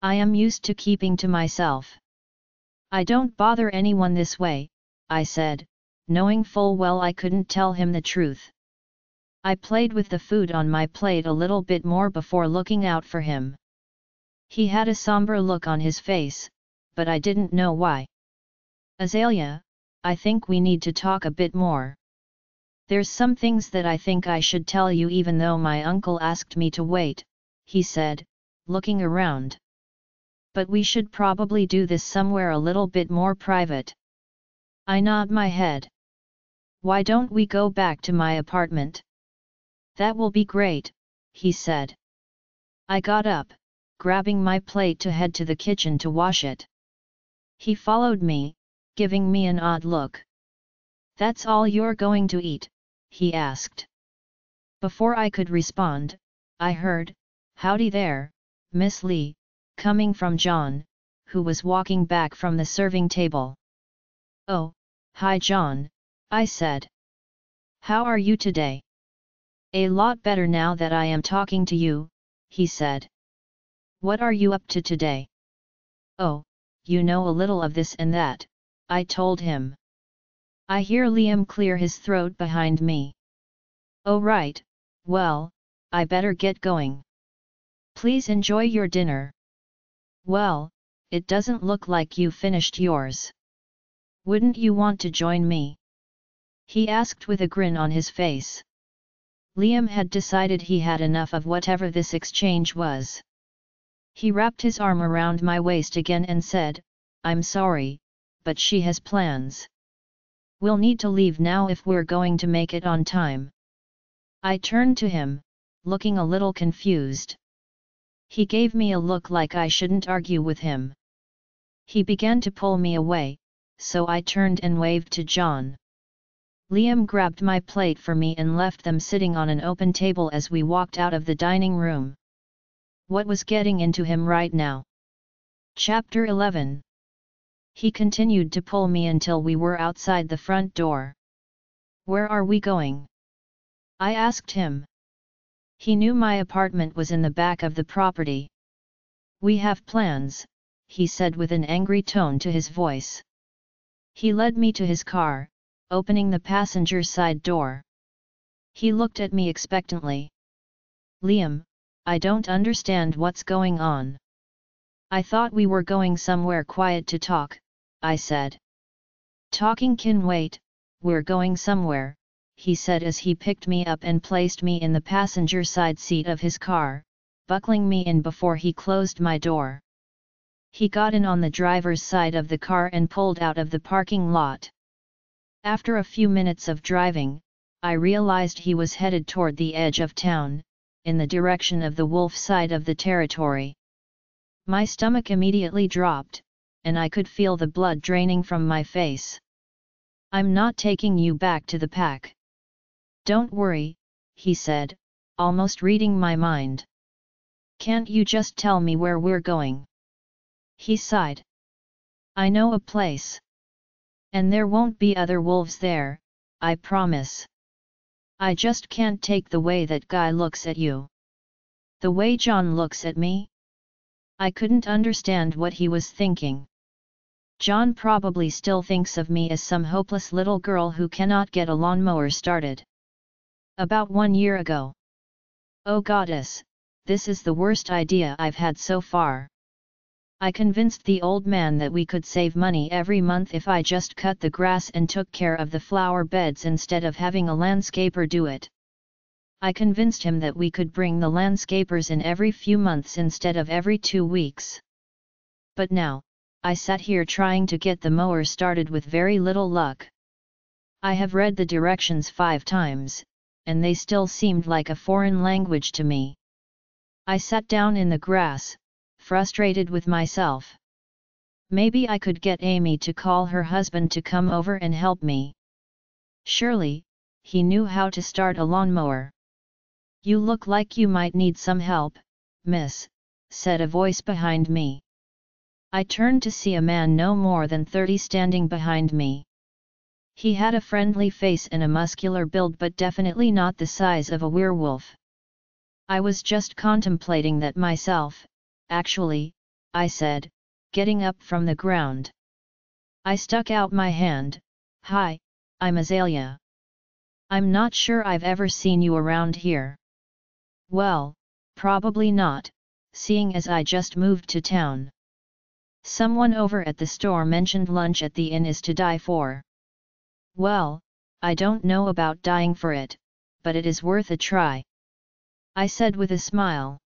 I am used to keeping to myself. I don't bother anyone this way, I said, knowing full well I couldn't tell him the truth. I played with the food on my plate a little bit more before looking out for him. He had a somber look on his face, but I didn't know why. Azalea, I think we need to talk a bit more. There's some things that I think I should tell you even though my uncle asked me to wait, he said, looking around. But we should probably do this somewhere a little bit more private. I nod my head. Why don't we go back to my apartment? That will be great, he said. I got up, grabbing my plate to head to the kitchen to wash it. He followed me, giving me an odd look. That's all you're going to eat, he asked. Before I could respond, I heard, Howdy there, Miss Lee, coming from John, who was walking back from the serving table. Oh, hi John, I said. How are you today? A lot better now that I am talking to you, he said. What are you up to today? Oh, you know a little of this and that, I told him. I hear Liam clear his throat behind me. Oh right, well, I better get going. Please enjoy your dinner. Well, it doesn't look like you finished yours. Wouldn't you want to join me? He asked with a grin on his face. Liam had decided he had enough of whatever this exchange was. He wrapped his arm around my waist again and said, I'm sorry, but she has plans. We'll need to leave now if we're going to make it on time. I turned to him, looking a little confused. He gave me a look like I shouldn't argue with him. He began to pull me away, so I turned and waved to John. Liam grabbed my plate for me and left them sitting on an open table as we walked out of the dining room. What was getting into him right now? Chapter 11 He continued to pull me until we were outside the front door. Where are we going? I asked him. He knew my apartment was in the back of the property. We have plans, he said with an angry tone to his voice. He led me to his car, opening the passenger side door. He looked at me expectantly. Liam, I don't understand what's going on. I thought we were going somewhere quiet to talk, I said. Talking can wait, we're going somewhere, he said as he picked me up and placed me in the passenger side seat of his car, buckling me in before he closed my door. He got in on the driver's side of the car and pulled out of the parking lot. After a few minutes of driving, I realized he was headed toward the edge of town, in the direction of the wolf side of the territory. My stomach immediately dropped, and I could feel the blood draining from my face. I'm not taking you back to the pack. Don't worry, he said, almost reading my mind. Can't you just tell me where we're going? He sighed. I know a place. And there won't be other wolves there, I promise. I just can't take the way that guy looks at you. The way John looks at me? I couldn't understand what he was thinking. John probably still thinks of me as some hopeless little girl who cannot get a lawnmower started. About one year ago. Oh goddess, this is the worst idea I've had so far. I convinced the old man that we could save money every month if I just cut the grass and took care of the flower beds instead of having a landscaper do it. I convinced him that we could bring the landscapers in every few months instead of every two weeks. But now, I sat here trying to get the mower started with very little luck. I have read the directions five times, and they still seemed like a foreign language to me. I sat down in the grass, frustrated with myself. Maybe I could get Amy to call her husband to come over and help me. Surely, he knew how to start a lawnmower. You look like you might need some help, miss, said a voice behind me. I turned to see a man no more than thirty standing behind me. He had a friendly face and a muscular build but definitely not the size of a werewolf. I was just contemplating that myself, actually, I said, getting up from the ground. I stuck out my hand, Hi, I'm Azalea. I'm not sure I've ever seen you around here. Well, probably not, seeing as I just moved to town. Someone over at the store mentioned lunch at the inn is to die for. Well, I don't know about dying for it, but it is worth a try. I said with a smile.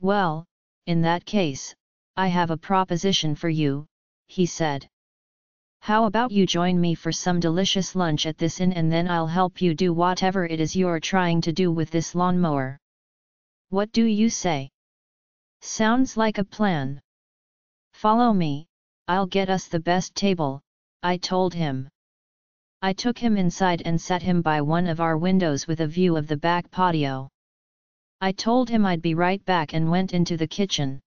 Well, in that case, I have a proposition for you, he said. How about you join me for some delicious lunch at this inn and then I'll help you do whatever it is you're trying to do with this lawnmower. What do you say? Sounds like a plan. Follow me, I'll get us the best table, I told him. I took him inside and sat him by one of our windows with a view of the back patio. I told him I'd be right back and went into the kitchen.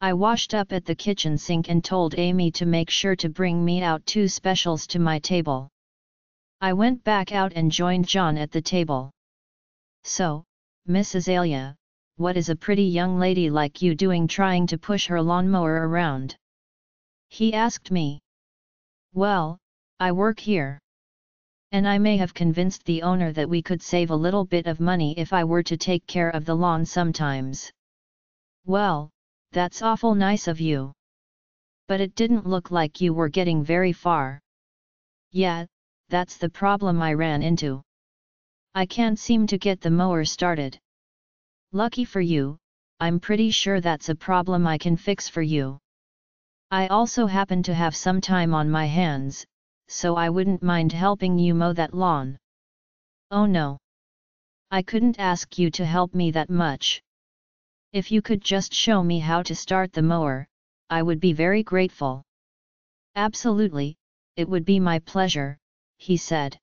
I washed up at the kitchen sink and told Amy to make sure to bring me out two specials to my table. I went back out and joined John at the table. So, Miss Azalea, what is a pretty young lady like you doing trying to push her lawnmower around? He asked me. Well, I work here. And I may have convinced the owner that we could save a little bit of money if I were to take care of the lawn sometimes. Well, that's awful nice of you. But it didn't look like you were getting very far. Yeah, that's the problem I ran into. I can't seem to get the mower started. Lucky for you, I'm pretty sure that's a problem I can fix for you. I also happen to have some time on my hands, so I wouldn't mind helping you mow that lawn. Oh no. I couldn't ask you to help me that much. If you could just show me how to start the mower, I would be very grateful. Absolutely, it would be my pleasure, he said.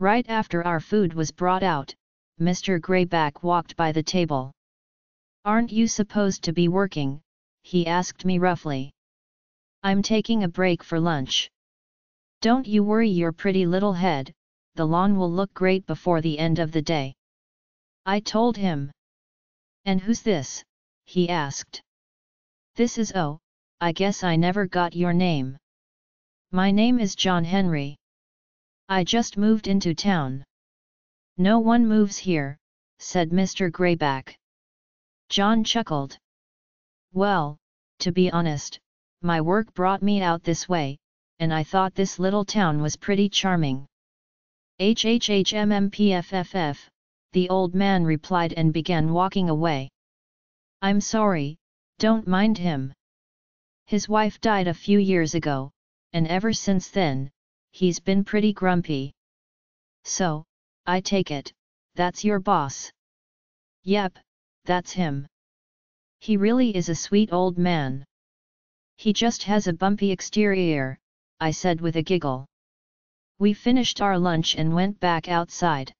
Right after our food was brought out, Mr. Greyback walked by the table. Aren't you supposed to be working? he asked me roughly. I'm taking a break for lunch. Don't you worry your pretty little head, the lawn will look great before the end of the day. I told him. And who's this? he asked. This is O, I guess I never got your name. My name is John Henry. I just moved into town. No one moves here, said Mr. Greyback. John chuckled. Well, to be honest, my work brought me out this way, and I thought this little town was pretty charming. HHHMMPFFF, the old man replied and began walking away. I'm sorry, don't mind him. His wife died a few years ago, and ever since then, he's been pretty grumpy. So, I take it, that's your boss. Yep, that's him. He really is a sweet old man. He just has a bumpy exterior, I said with a giggle. We finished our lunch and went back outside.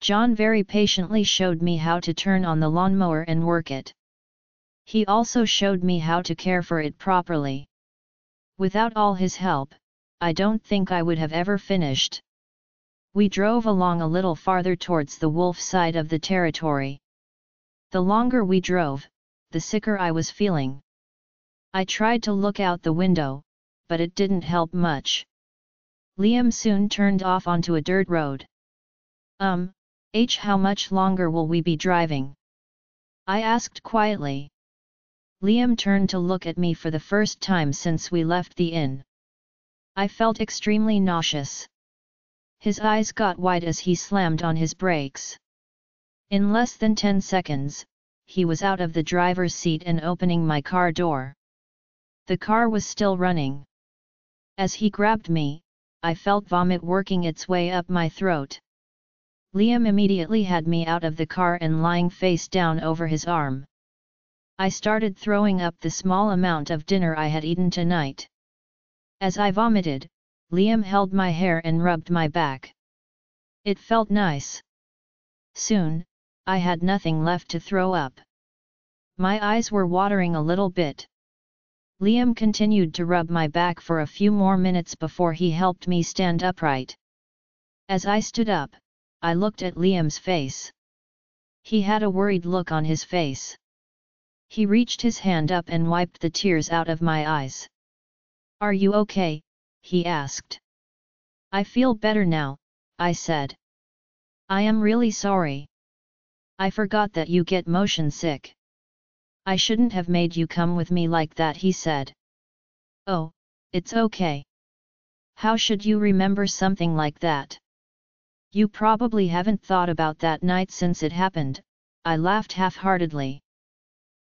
John very patiently showed me how to turn on the lawnmower and work it. He also showed me how to care for it properly. Without all his help, I don't think I would have ever finished. We drove along a little farther towards the wolf side of the territory. The longer we drove, the sicker I was feeling. I tried to look out the window, but it didn't help much. Liam soon turned off onto a dirt road. Um, H how much longer will we be driving? I asked quietly. Liam turned to look at me for the first time since we left the inn. I felt extremely nauseous. His eyes got wide as he slammed on his brakes. In less than 10 seconds, he was out of the driver's seat and opening my car door. The car was still running. As he grabbed me, I felt vomit working its way up my throat. Liam immediately had me out of the car and lying face down over his arm. I started throwing up the small amount of dinner I had eaten tonight. As I vomited, Liam held my hair and rubbed my back. It felt nice. Soon, I had nothing left to throw up. My eyes were watering a little bit. Liam continued to rub my back for a few more minutes before he helped me stand upright. As I stood up, I looked at Liam's face. He had a worried look on his face. He reached his hand up and wiped the tears out of my eyes. Are you okay? He asked. I feel better now, I said. I am really sorry. I forgot that you get motion sick. I shouldn't have made you come with me like that he said. Oh, it's okay. How should you remember something like that? You probably haven't thought about that night since it happened, I laughed half-heartedly.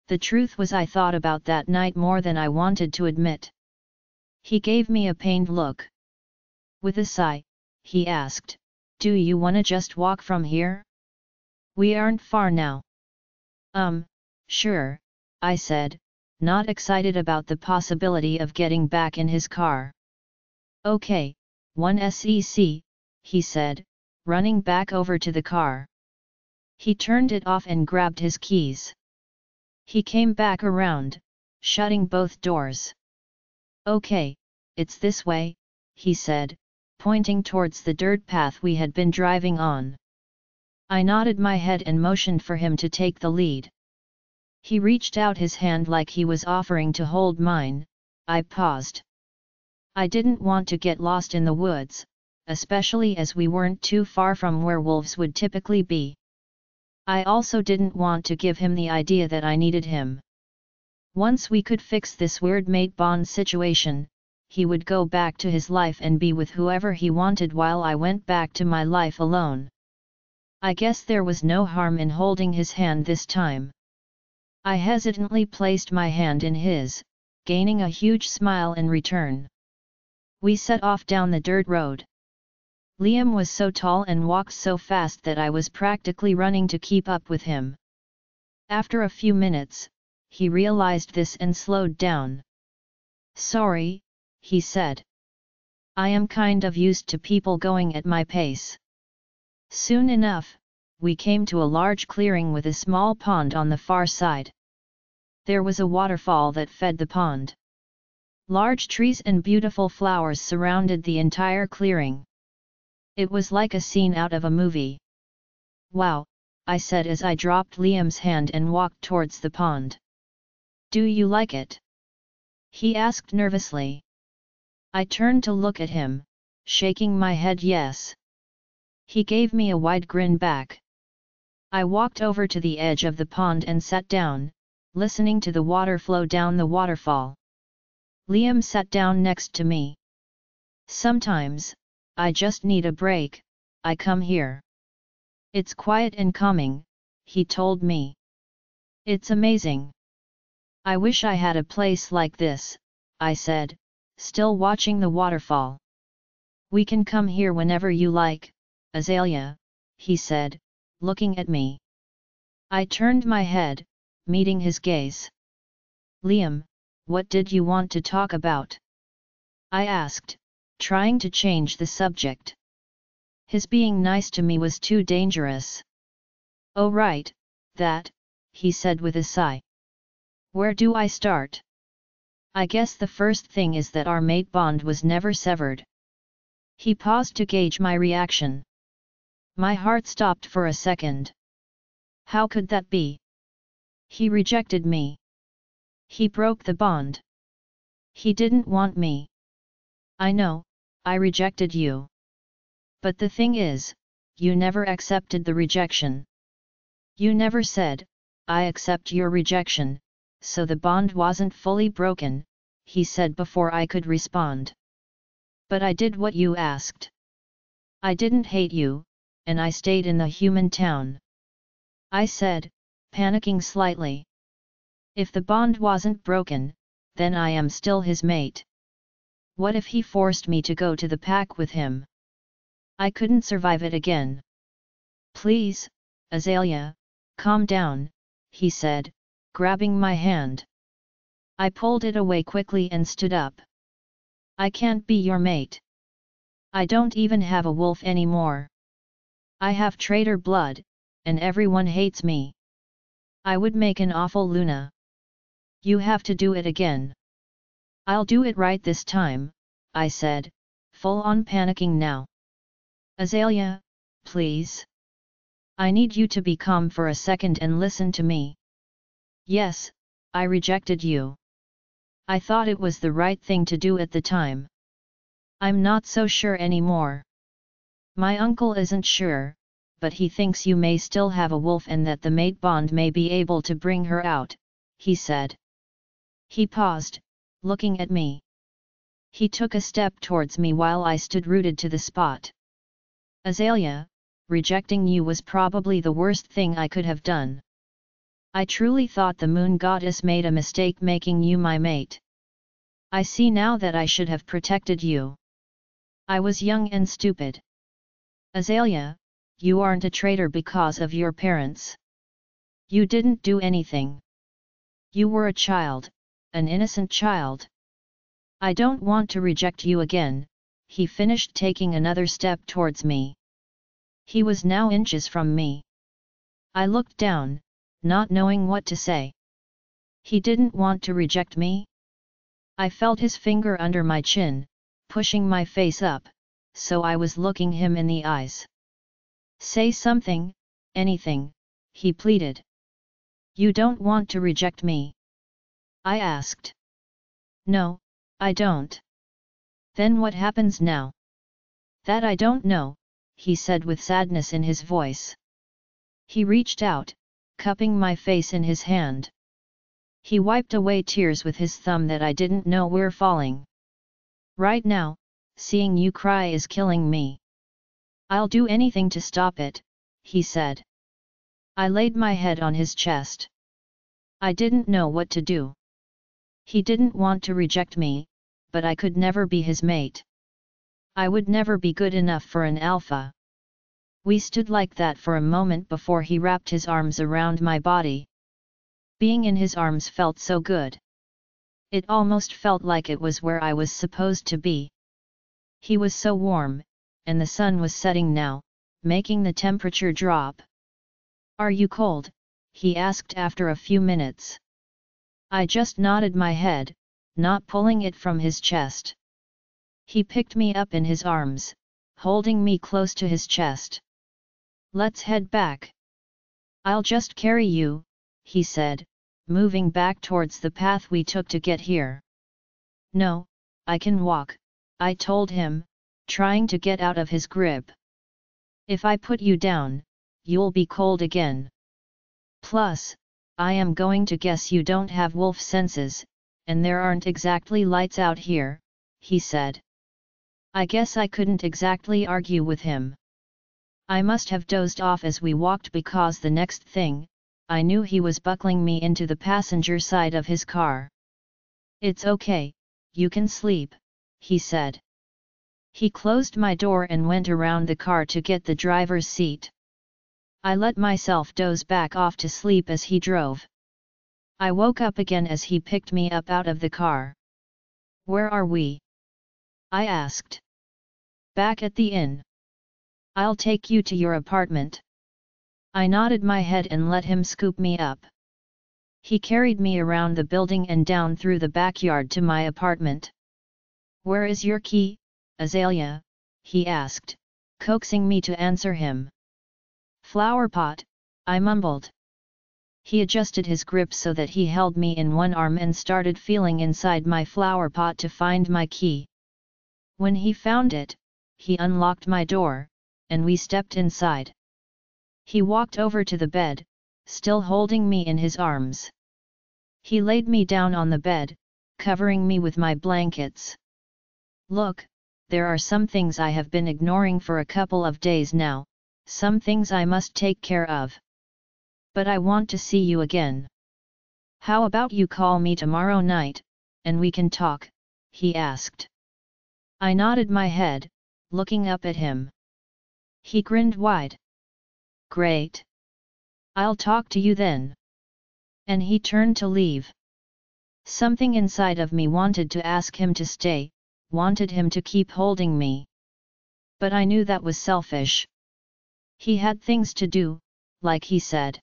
The truth was I thought about that night more than I wanted to admit. He gave me a pained look. With a sigh, he asked, Do you wanna just walk from here? We aren't far now. Um, sure, I said, not excited about the possibility of getting back in his car. Okay, one SEC, he said, running back over to the car. He turned it off and grabbed his keys. He came back around, shutting both doors. Okay, it's this way, he said, pointing towards the dirt path we had been driving on. I nodded my head and motioned for him to take the lead. He reached out his hand like he was offering to hold mine, I paused. I didn't want to get lost in the woods, especially as we weren't too far from where wolves would typically be. I also didn't want to give him the idea that I needed him. Once we could fix this weird mate bond situation, he would go back to his life and be with whoever he wanted while I went back to my life alone. I guess there was no harm in holding his hand this time. I hesitantly placed my hand in his, gaining a huge smile in return. We set off down the dirt road. Liam was so tall and walked so fast that I was practically running to keep up with him. After a few minutes, he realized this and slowed down. Sorry, he said. I am kind of used to people going at my pace. Soon enough, we came to a large clearing with a small pond on the far side. There was a waterfall that fed the pond. Large trees and beautiful flowers surrounded the entire clearing. It was like a scene out of a movie. Wow, I said as I dropped Liam's hand and walked towards the pond. Do you like it? He asked nervously. I turned to look at him, shaking my head yes. He gave me a wide grin back. I walked over to the edge of the pond and sat down, listening to the water flow down the waterfall. Liam sat down next to me. Sometimes, I just need a break, I come here. It's quiet and calming, he told me. It's amazing. I wish I had a place like this, I said, still watching the waterfall. We can come here whenever you like, Azalea, he said, looking at me. I turned my head, meeting his gaze. Liam, what did you want to talk about? I asked, trying to change the subject. His being nice to me was too dangerous. Oh right, that, he said with a sigh. Where do I start? I guess the first thing is that our mate bond was never severed. He paused to gauge my reaction. My heart stopped for a second. How could that be? He rejected me. He broke the bond. He didn't want me. I know, I rejected you. But the thing is, you never accepted the rejection. You never said, I accept your rejection, so the bond wasn't fully broken, he said before I could respond. But I did what you asked. I didn't hate you, and I stayed in the human town. I said, panicking slightly. If the bond wasn't broken, then I am still his mate. What if he forced me to go to the pack with him? I couldn't survive it again. Please, Azalea, calm down, he said, grabbing my hand. I pulled it away quickly and stood up. I can't be your mate. I don't even have a wolf anymore. I have traitor blood, and everyone hates me. I would make an awful Luna. You have to do it again. I'll do it right this time, I said, full on panicking now. Azalea, please. I need you to be calm for a second and listen to me. Yes, I rejected you. I thought it was the right thing to do at the time. I'm not so sure anymore. My uncle isn't sure, but he thinks you may still have a wolf and that the mate bond may be able to bring her out, he said. He paused, looking at me. He took a step towards me while I stood rooted to the spot. Azalea, rejecting you was probably the worst thing I could have done. I truly thought the moon goddess made a mistake making you my mate. I see now that I should have protected you. I was young and stupid. Azalea, you aren't a traitor because of your parents. You didn't do anything. You were a child, an innocent child. I don't want to reject you again, he finished taking another step towards me. He was now inches from me. I looked down, not knowing what to say. He didn't want to reject me? I felt his finger under my chin, pushing my face up, so I was looking him in the eyes. Say something, anything, he pleaded. You don't want to reject me. I asked. No, I don't. Then what happens now? That I don't know, he said with sadness in his voice. He reached out, cupping my face in his hand. He wiped away tears with his thumb that I didn't know were falling. Right now, seeing you cry is killing me. I'll do anything to stop it, he said. I laid my head on his chest. I didn't know what to do. He didn't want to reject me, but I could never be his mate. I would never be good enough for an alpha. We stood like that for a moment before he wrapped his arms around my body. Being in his arms felt so good. It almost felt like it was where I was supposed to be. He was so warm, and the sun was setting now, making the temperature drop. Are you cold? he asked after a few minutes. I just nodded my head, not pulling it from his chest. He picked me up in his arms, holding me close to his chest. Let's head back. I'll just carry you, he said, moving back towards the path we took to get here. No, I can walk, I told him, trying to get out of his grip. If I put you down, you'll be cold again. Plus, I am going to guess you don't have wolf senses, and there aren't exactly lights out here, he said. I guess I couldn't exactly argue with him. I must have dozed off as we walked because the next thing, I knew he was buckling me into the passenger side of his car. It's okay, you can sleep, he said. He closed my door and went around the car to get the driver's seat. I let myself doze back off to sleep as he drove. I woke up again as he picked me up out of the car. Where are we? I asked. Back at the inn. I'll take you to your apartment. I nodded my head and let him scoop me up. He carried me around the building and down through the backyard to my apartment. Where is your key, Azalea? he asked, coaxing me to answer him. Flower pot, I mumbled. He adjusted his grip so that he held me in one arm and started feeling inside my flower pot to find my key. When he found it, he unlocked my door, and we stepped inside. He walked over to the bed, still holding me in his arms. He laid me down on the bed, covering me with my blankets. Look, there are some things I have been ignoring for a couple of days now, some things I must take care of. But I want to see you again. How about you call me tomorrow night, and we can talk, he asked. I nodded my head, looking up at him. He grinned wide. Great. I'll talk to you then. And he turned to leave. Something inside of me wanted to ask him to stay, wanted him to keep holding me. But I knew that was selfish. He had things to do, like he said.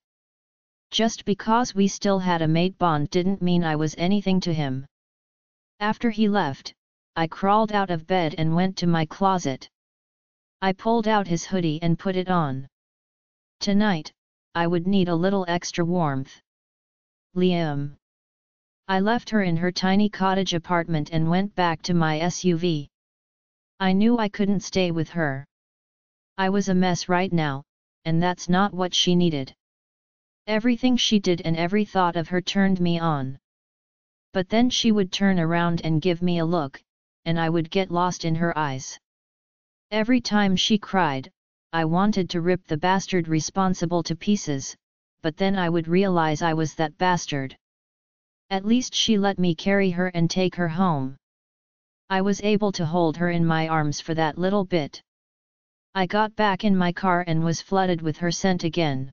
Just because we still had a mate bond didn't mean I was anything to him. After he left, I crawled out of bed and went to my closet. I pulled out his hoodie and put it on. Tonight, I would need a little extra warmth. Liam. I left her in her tiny cottage apartment and went back to my SUV. I knew I couldn't stay with her. I was a mess right now, and that's not what she needed. Everything she did and every thought of her turned me on. But then she would turn around and give me a look, and I would get lost in her eyes. Every time she cried, I wanted to rip the bastard responsible to pieces, but then I would realize I was that bastard. At least she let me carry her and take her home. I was able to hold her in my arms for that little bit. I got back in my car and was flooded with her scent again.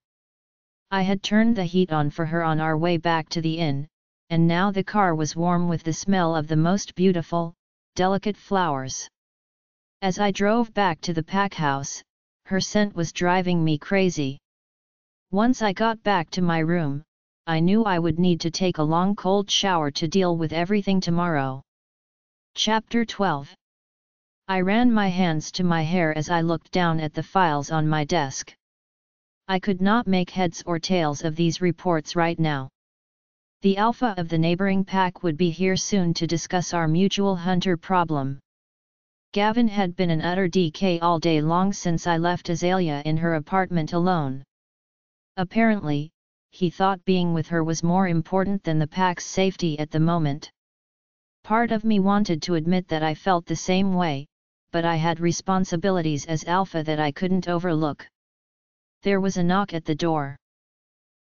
I had turned the heat on for her on our way back to the inn, and now the car was warm with the smell of the most beautiful, delicate flowers. As I drove back to the pack house, her scent was driving me crazy. Once I got back to my room, I knew I would need to take a long cold shower to deal with everything tomorrow. Chapter 12 I ran my hands to my hair as I looked down at the files on my desk. I could not make heads or tails of these reports right now. The alpha of the neighboring pack would be here soon to discuss our mutual hunter problem. Gavin had been an utter DK all day long since I left Azalea in her apartment alone. Apparently, he thought being with her was more important than the pack's safety at the moment. Part of me wanted to admit that I felt the same way, but I had responsibilities as Alpha that I couldn't overlook. There was a knock at the door.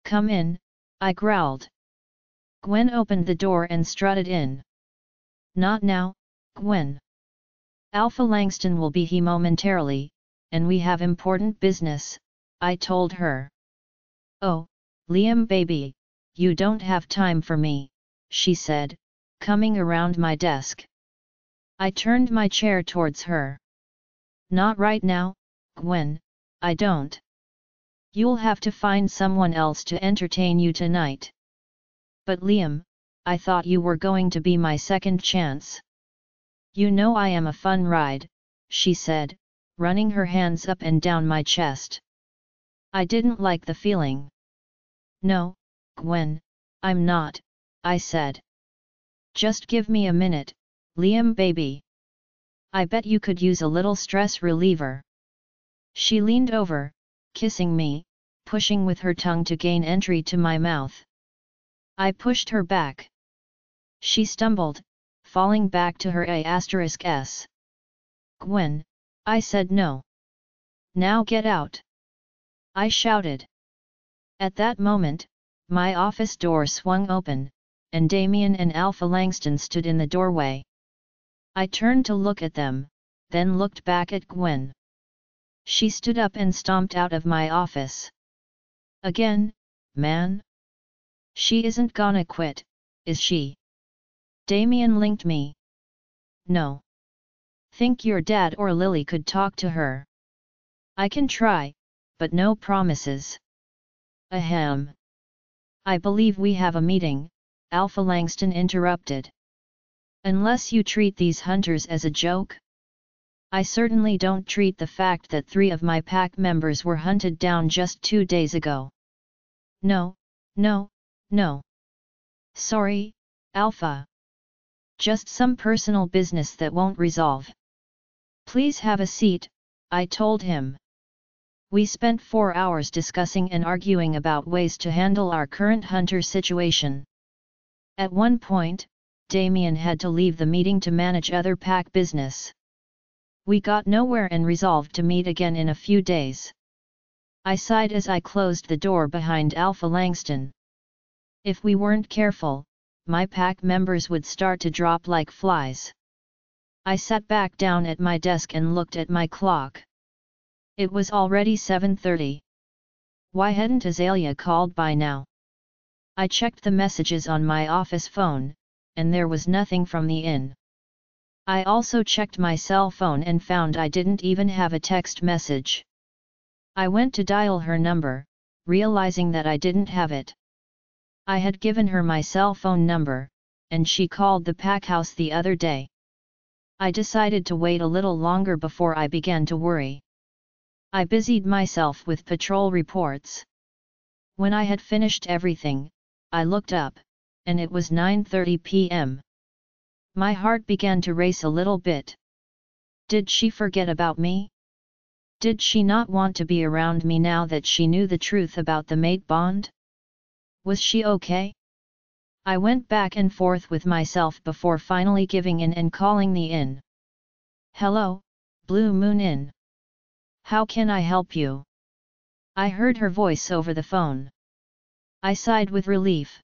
Come in, I growled. Gwen opened the door and strutted in. Not now, Gwen. Alpha Langston will be here momentarily, and we have important business, I told her. Oh, Liam baby, you don't have time for me, she said, coming around my desk. I turned my chair towards her. Not right now, Gwen, I don't. You'll have to find someone else to entertain you tonight. But Liam, I thought you were going to be my second chance. You know I am a fun ride, she said, running her hands up and down my chest. I didn't like the feeling. No, Gwen, I'm not, I said. Just give me a minute, Liam baby. I bet you could use a little stress reliever. She leaned over, kissing me, pushing with her tongue to gain entry to my mouth. I pushed her back. She stumbled, falling back to her A asterisk S. Gwen, I said no. Now get out. I shouted. At that moment, my office door swung open, and Damien and Alpha Langston stood in the doorway. I turned to look at them, then looked back at Gwen. She stood up and stomped out of my office. Again, man? She isn't gonna quit, is she? Damien linked me. No. Think your dad or Lily could talk to her. I can try, but no promises. Ahem. I believe we have a meeting, Alpha Langston interrupted. Unless you treat these hunters as a joke? I certainly don't treat the fact that three of my pack members were hunted down just two days ago. No, no, no. Sorry, Alpha. Just some personal business that won't resolve. Please have a seat, I told him. We spent four hours discussing and arguing about ways to handle our current hunter situation. At one point, Damien had to leave the meeting to manage other pack business. We got nowhere and resolved to meet again in a few days. I sighed as I closed the door behind Alpha Langston. If we weren't careful, my pack members would start to drop like flies. I sat back down at my desk and looked at my clock. It was already 7.30. Why hadn't Azalea called by now? I checked the messages on my office phone, and there was nothing from the inn. I also checked my cell phone and found I didn't even have a text message. I went to dial her number, realizing that I didn't have it. I had given her my cell phone number, and she called the pack house the other day. I decided to wait a little longer before I began to worry. I busied myself with patrol reports. When I had finished everything, I looked up, and it was 9.30 p.m. My heart began to race a little bit. Did she forget about me? Did she not want to be around me now that she knew the truth about the mate bond? Was she okay? I went back and forth with myself before finally giving in and calling the inn. Hello, Blue Moon Inn. How can I help you? I heard her voice over the phone. I sighed with relief.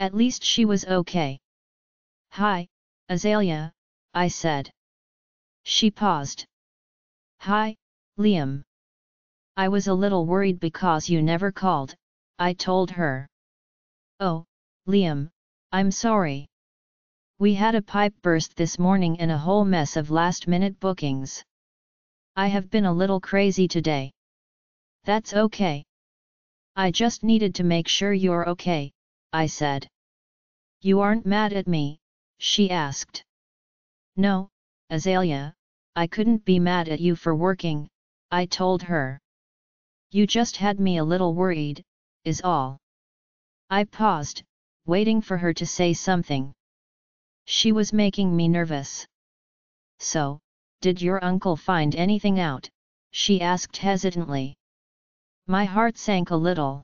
At least she was okay. Hi, Azalea, I said. She paused. Hi, Liam. I was a little worried because you never called, I told her. Oh, Liam, I'm sorry. We had a pipe burst this morning and a whole mess of last minute bookings. I have been a little crazy today. That's okay. I just needed to make sure you're okay, I said. You aren't mad at me, she asked. No, Azalea, I couldn't be mad at you for working, I told her. You just had me a little worried, is all. I paused, waiting for her to say something. She was making me nervous. So, did your uncle find anything out? she asked hesitantly. My heart sank a little.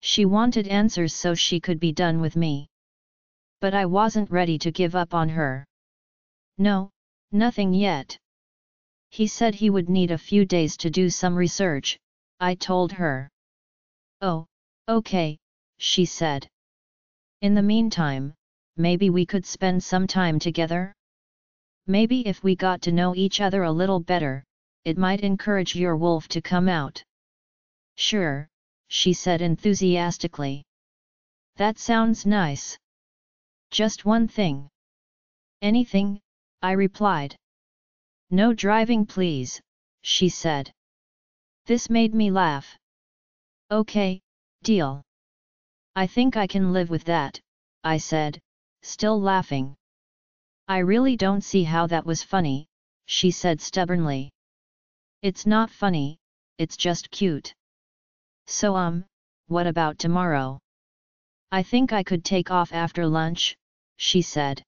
She wanted answers so she could be done with me. But I wasn't ready to give up on her. No, nothing yet. He said he would need a few days to do some research, I told her. Oh, okay, she said. In the meantime, maybe we could spend some time together? Maybe if we got to know each other a little better, it might encourage your wolf to come out. Sure, she said enthusiastically. That sounds nice. Just one thing. Anything, I replied. No driving please, she said. This made me laugh. Okay, deal. I think I can live with that, I said, still laughing. I really don't see how that was funny, she said stubbornly. It's not funny, it's just cute. So um, what about tomorrow? I think I could take off after lunch, she said.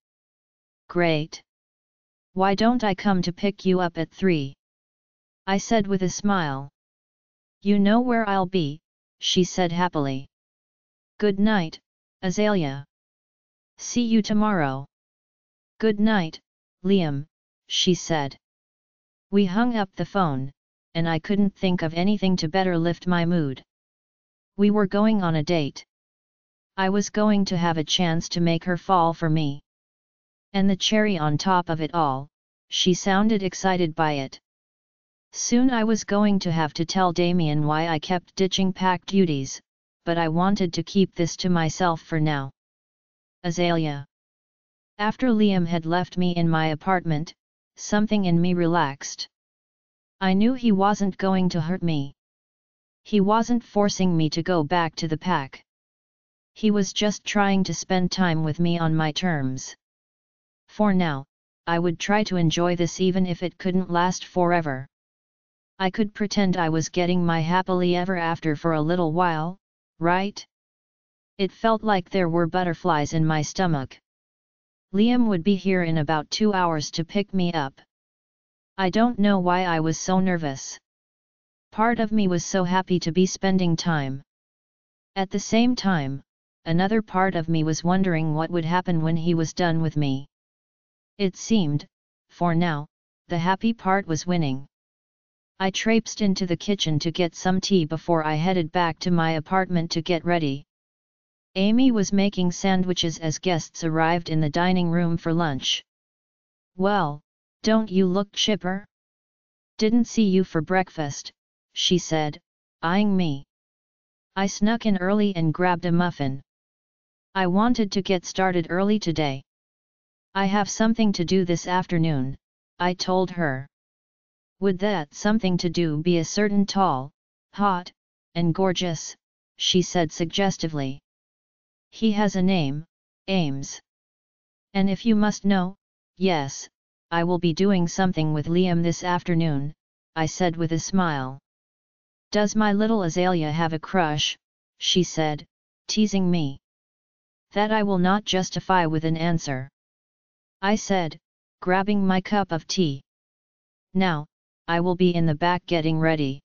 Great. Why don't I come to pick you up at three? I said with a smile. You know where I'll be, she said happily. Good night, Azalea. See you tomorrow. Good night, Liam, she said. We hung up the phone, and I couldn't think of anything to better lift my mood. We were going on a date. I was going to have a chance to make her fall for me. And the cherry on top of it all, she sounded excited by it. Soon I was going to have to tell Damien why I kept ditching pack duties, but I wanted to keep this to myself for now. Azalea. After Liam had left me in my apartment, something in me relaxed. I knew he wasn't going to hurt me. He wasn't forcing me to go back to the pack. He was just trying to spend time with me on my terms. For now, I would try to enjoy this even if it couldn't last forever. I could pretend I was getting my happily ever after for a little while, right? It felt like there were butterflies in my stomach. Liam would be here in about two hours to pick me up. I don't know why I was so nervous. Part of me was so happy to be spending time. At the same time, another part of me was wondering what would happen when he was done with me. It seemed, for now, the happy part was winning. I traipsed into the kitchen to get some tea before I headed back to my apartment to get ready. Amy was making sandwiches as guests arrived in the dining room for lunch. Well, don't you look chipper? Didn't see you for breakfast, she said, eyeing me. I snuck in early and grabbed a muffin. I wanted to get started early today. I have something to do this afternoon, I told her. Would that something to do be a certain tall, hot, and gorgeous, she said suggestively. He has a name, Ames. And if you must know, yes, I will be doing something with Liam this afternoon, I said with a smile. Does my little Azalea have a crush? she said, teasing me. That I will not justify with an answer. I said, grabbing my cup of tea. Now, I will be in the back getting ready.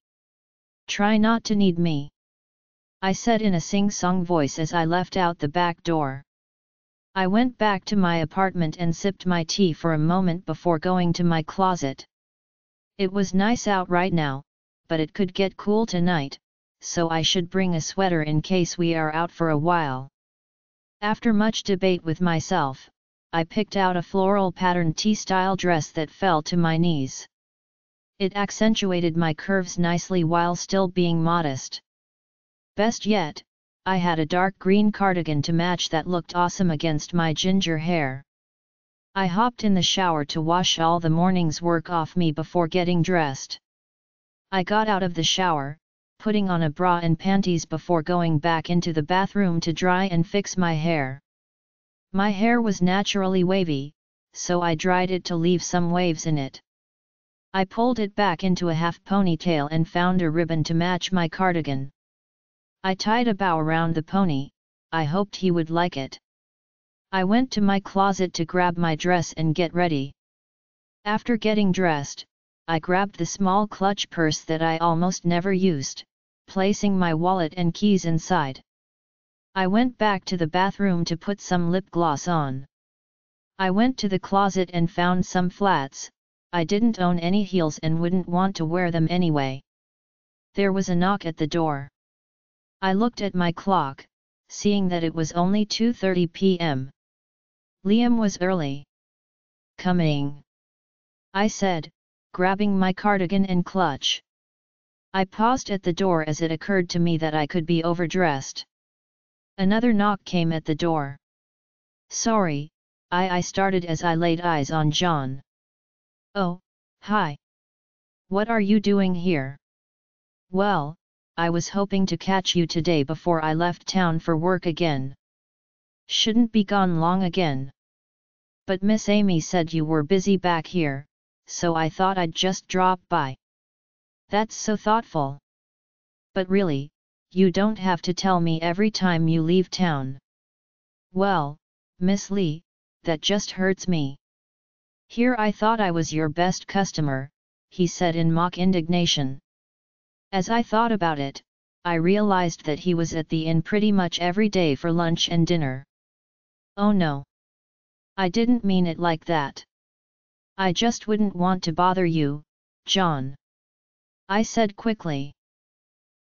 Try not to need me. I said in a sing-song voice as I left out the back door. I went back to my apartment and sipped my tea for a moment before going to my closet. It was nice out right now, but it could get cool tonight, so I should bring a sweater in case we are out for a while. After much debate with myself, I picked out a floral patterned tea-style dress that fell to my knees. It accentuated my curves nicely while still being modest. Best yet, I had a dark green cardigan to match that looked awesome against my ginger hair. I hopped in the shower to wash all the morning's work off me before getting dressed. I got out of the shower, putting on a bra and panties before going back into the bathroom to dry and fix my hair. My hair was naturally wavy, so I dried it to leave some waves in it. I pulled it back into a half ponytail and found a ribbon to match my cardigan. I tied a bow around the pony, I hoped he would like it. I went to my closet to grab my dress and get ready. After getting dressed, I grabbed the small clutch purse that I almost never used, placing my wallet and keys inside. I went back to the bathroom to put some lip gloss on. I went to the closet and found some flats, I didn't own any heels and wouldn't want to wear them anyway. There was a knock at the door. I looked at my clock, seeing that it was only 2.30 p.m. Liam was early. Coming. I said, grabbing my cardigan and clutch. I paused at the door as it occurred to me that I could be overdressed. Another knock came at the door. Sorry, I I started as I laid eyes on John. Oh, hi. What are you doing here? Well, I was hoping to catch you today before I left town for work again. Shouldn't be gone long again. But Miss Amy said you were busy back here, so I thought I'd just drop by. That's so thoughtful. But really, you don't have to tell me every time you leave town. Well, Miss Lee, that just hurts me. Here I thought I was your best customer, he said in mock indignation. As I thought about it, I realized that he was at the inn pretty much every day for lunch and dinner. Oh no. I didn't mean it like that. I just wouldn't want to bother you, John. I said quickly.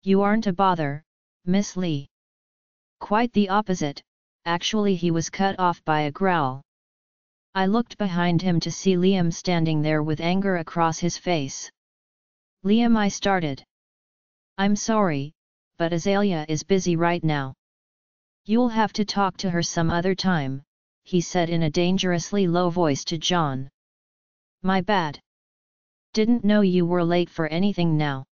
You aren't a bother, Miss Lee. Quite the opposite, actually he was cut off by a growl. I looked behind him to see Liam standing there with anger across his face. Liam I started. I'm sorry, but Azalea is busy right now. You'll have to talk to her some other time, he said in a dangerously low voice to John. My bad. Didn't know you were late for anything now.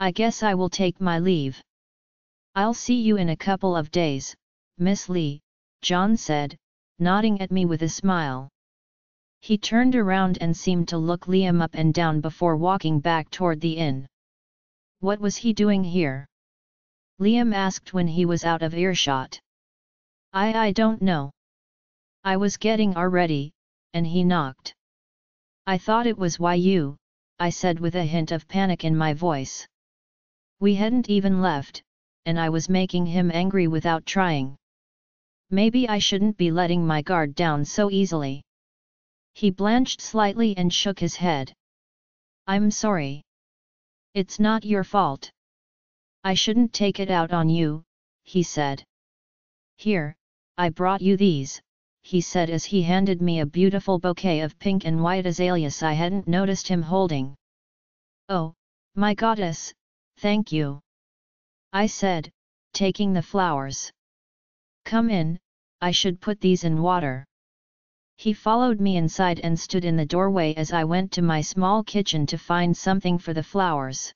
I guess I will take my leave. I'll see you in a couple of days, Miss Lee, John said, nodding at me with a smile. He turned around and seemed to look Liam up and down before walking back toward the inn. What was he doing here? Liam asked when he was out of earshot. I I don't know. I was getting our ready, and he knocked. I thought it was why you, I said with a hint of panic in my voice. We hadn't even left, and I was making him angry without trying. Maybe I shouldn't be letting my guard down so easily. He blanched slightly and shook his head. I'm sorry. It's not your fault. I shouldn't take it out on you, he said. Here, I brought you these, he said as he handed me a beautiful bouquet of pink and white azaleas I hadn't noticed him holding. Oh, my goddess, thank you. I said, taking the flowers. Come in, I should put these in water. He followed me inside and stood in the doorway as I went to my small kitchen to find something for the flowers.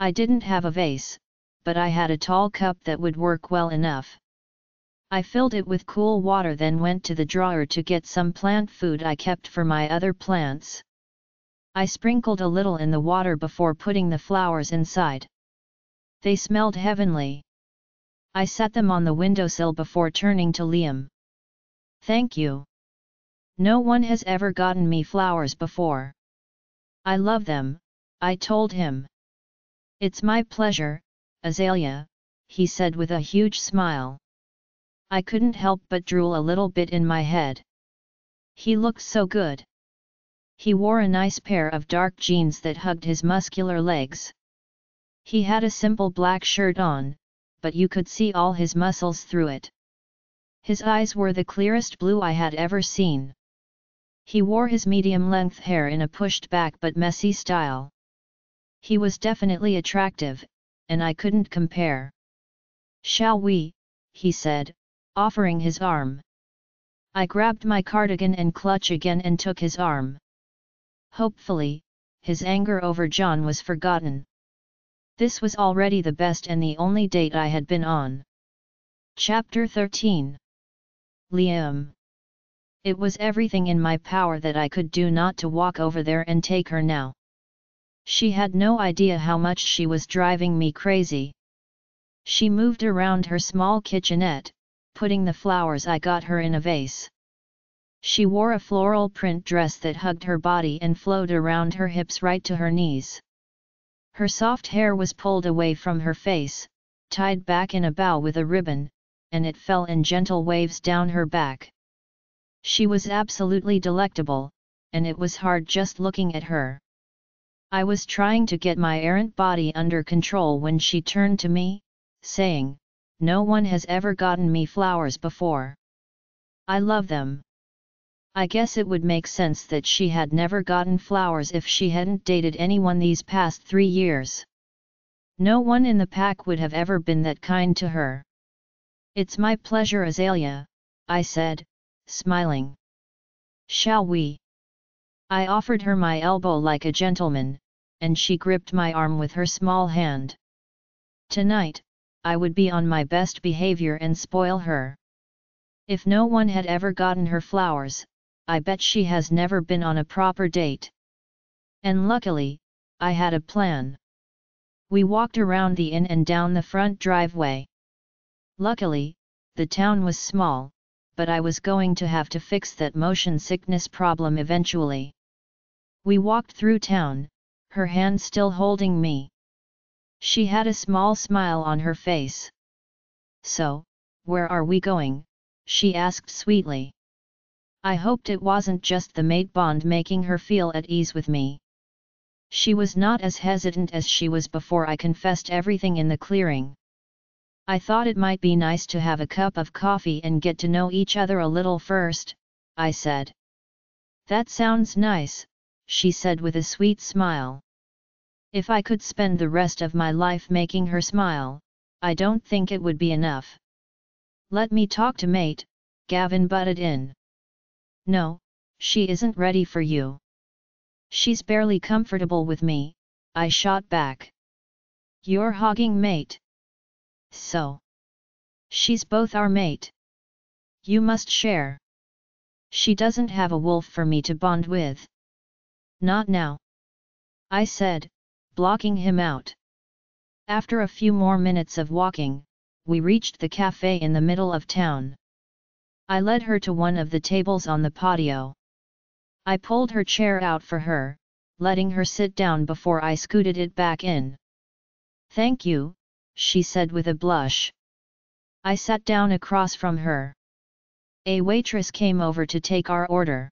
I didn't have a vase, but I had a tall cup that would work well enough. I filled it with cool water then went to the drawer to get some plant food I kept for my other plants. I sprinkled a little in the water before putting the flowers inside. They smelled heavenly. I set them on the windowsill before turning to Liam. Thank you. No one has ever gotten me flowers before. I love them, I told him. It's my pleasure, Azalea, he said with a huge smile. I couldn't help but drool a little bit in my head. He looked so good. He wore a nice pair of dark jeans that hugged his muscular legs. He had a simple black shirt on, but you could see all his muscles through it. His eyes were the clearest blue I had ever seen. He wore his medium-length hair in a pushed-back but messy style. He was definitely attractive, and I couldn't compare. Shall we? he said, offering his arm. I grabbed my cardigan and clutch again and took his arm. Hopefully, his anger over John was forgotten. This was already the best and the only date I had been on. Chapter 13 Liam It was everything in my power that I could do not to walk over there and take her now. She had no idea how much she was driving me crazy. She moved around her small kitchenette, putting the flowers I got her in a vase. She wore a floral print dress that hugged her body and flowed around her hips right to her knees. Her soft hair was pulled away from her face, tied back in a bow with a ribbon, and it fell in gentle waves down her back. She was absolutely delectable, and it was hard just looking at her. I was trying to get my errant body under control when she turned to me, saying, No one has ever gotten me flowers before. I love them. I guess it would make sense that she had never gotten flowers if she hadn't dated anyone these past three years. No one in the pack would have ever been that kind to her. It's my pleasure Azalea, I said, smiling. Shall we? I offered her my elbow like a gentleman, and she gripped my arm with her small hand. Tonight, I would be on my best behavior and spoil her. If no one had ever gotten her flowers, I bet she has never been on a proper date. And luckily, I had a plan. We walked around the inn and down the front driveway. Luckily, the town was small, but I was going to have to fix that motion sickness problem eventually. We walked through town, her hand still holding me. She had a small smile on her face. So, where are we going? she asked sweetly. I hoped it wasn't just the mate bond making her feel at ease with me. She was not as hesitant as she was before I confessed everything in the clearing. I thought it might be nice to have a cup of coffee and get to know each other a little first, I said. That sounds nice, she said with a sweet smile. If I could spend the rest of my life making her smile, I don't think it would be enough. Let me talk to mate, Gavin butted in. No, she isn't ready for you. She's barely comfortable with me, I shot back. You're hogging mate. So. She's both our mate. You must share. She doesn't have a wolf for me to bond with. Not now. I said, blocking him out. After a few more minutes of walking, we reached the cafe in the middle of town. I led her to one of the tables on the patio. I pulled her chair out for her, letting her sit down before I scooted it back in. Thank you, she said with a blush. I sat down across from her. A waitress came over to take our order.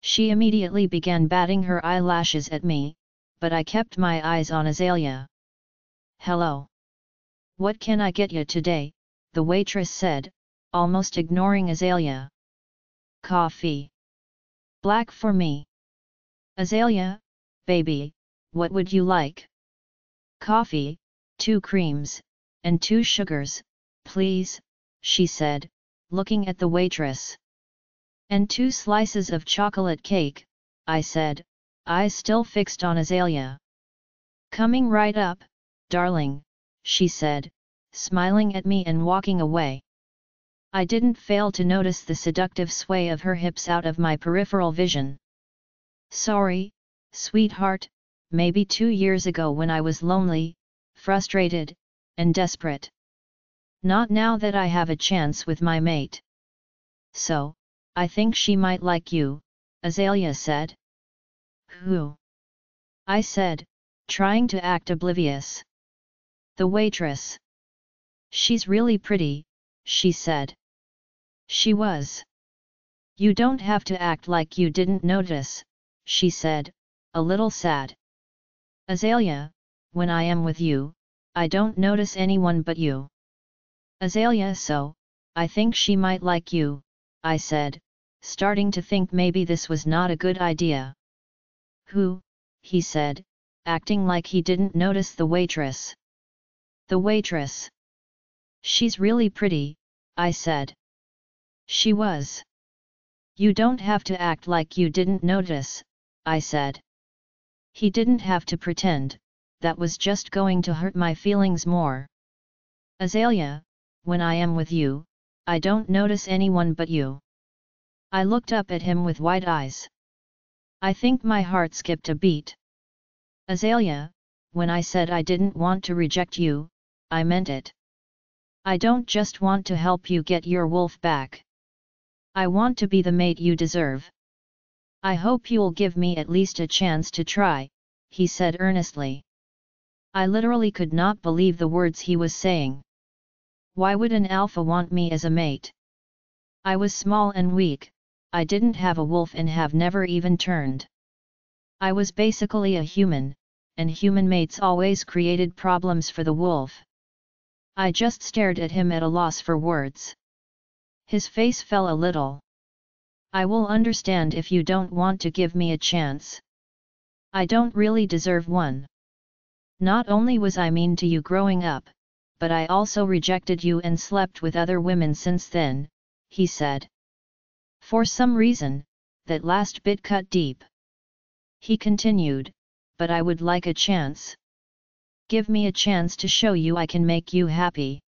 She immediately began batting her eyelashes at me, but I kept my eyes on Azalea. Hello. What can I get you today? the waitress said, almost ignoring Azalea. Coffee. Black for me. Azalea, baby, what would you like? Coffee, two creams, and two sugars, please, she said, looking at the waitress. And two slices of chocolate cake, I said, eyes still fixed on Azalea. Coming right up, darling, she said, smiling at me and walking away. I didn't fail to notice the seductive sway of her hips out of my peripheral vision. Sorry, sweetheart, maybe two years ago when I was lonely, frustrated, and desperate. Not now that I have a chance with my mate. So, I think she might like you, Azalea said. Who? I said, trying to act oblivious. The waitress. She's really pretty, she said. She was. You don't have to act like you didn't notice, she said, a little sad. Azalea, when I am with you, I don't notice anyone but you. Azalea so, I think she might like you, I said, starting to think maybe this was not a good idea. Who, he said, acting like he didn't notice the waitress. The waitress. She's really pretty, I said. She was. You don't have to act like you didn't notice, I said. He didn't have to pretend, that was just going to hurt my feelings more. Azalea, when I am with you, I don't notice anyone but you. I looked up at him with wide eyes. I think my heart skipped a beat. Azalea, when I said I didn't want to reject you, I meant it. I don't just want to help you get your wolf back. I want to be the mate you deserve. I hope you'll give me at least a chance to try, he said earnestly. I literally could not believe the words he was saying. Why would an alpha want me as a mate? I was small and weak, I didn't have a wolf and have never even turned. I was basically a human, and human mates always created problems for the wolf. I just stared at him at a loss for words. His face fell a little. I will understand if you don't want to give me a chance. I don't really deserve one. Not only was I mean to you growing up, but I also rejected you and slept with other women since then, he said. For some reason, that last bit cut deep. He continued, but I would like a chance. Give me a chance to show you I can make you happy.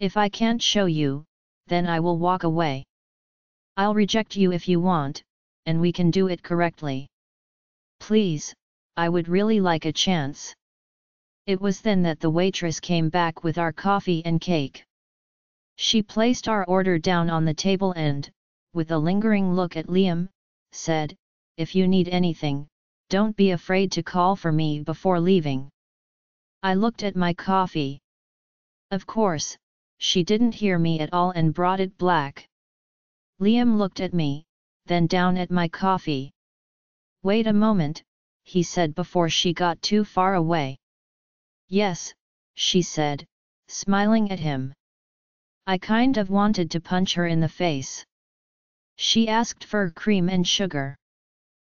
If I can't show you, then I will walk away. I'll reject you if you want, and we can do it correctly. Please, I would really like a chance. It was then that the waitress came back with our coffee and cake. She placed our order down on the table and, with a lingering look at Liam, said, If you need anything, don't be afraid to call for me before leaving. I looked at my coffee. Of course, she didn't hear me at all and brought it black. Liam looked at me, then down at my coffee. Wait a moment, he said before she got too far away. Yes, she said, smiling at him. I kind of wanted to punch her in the face. She asked for cream and sugar.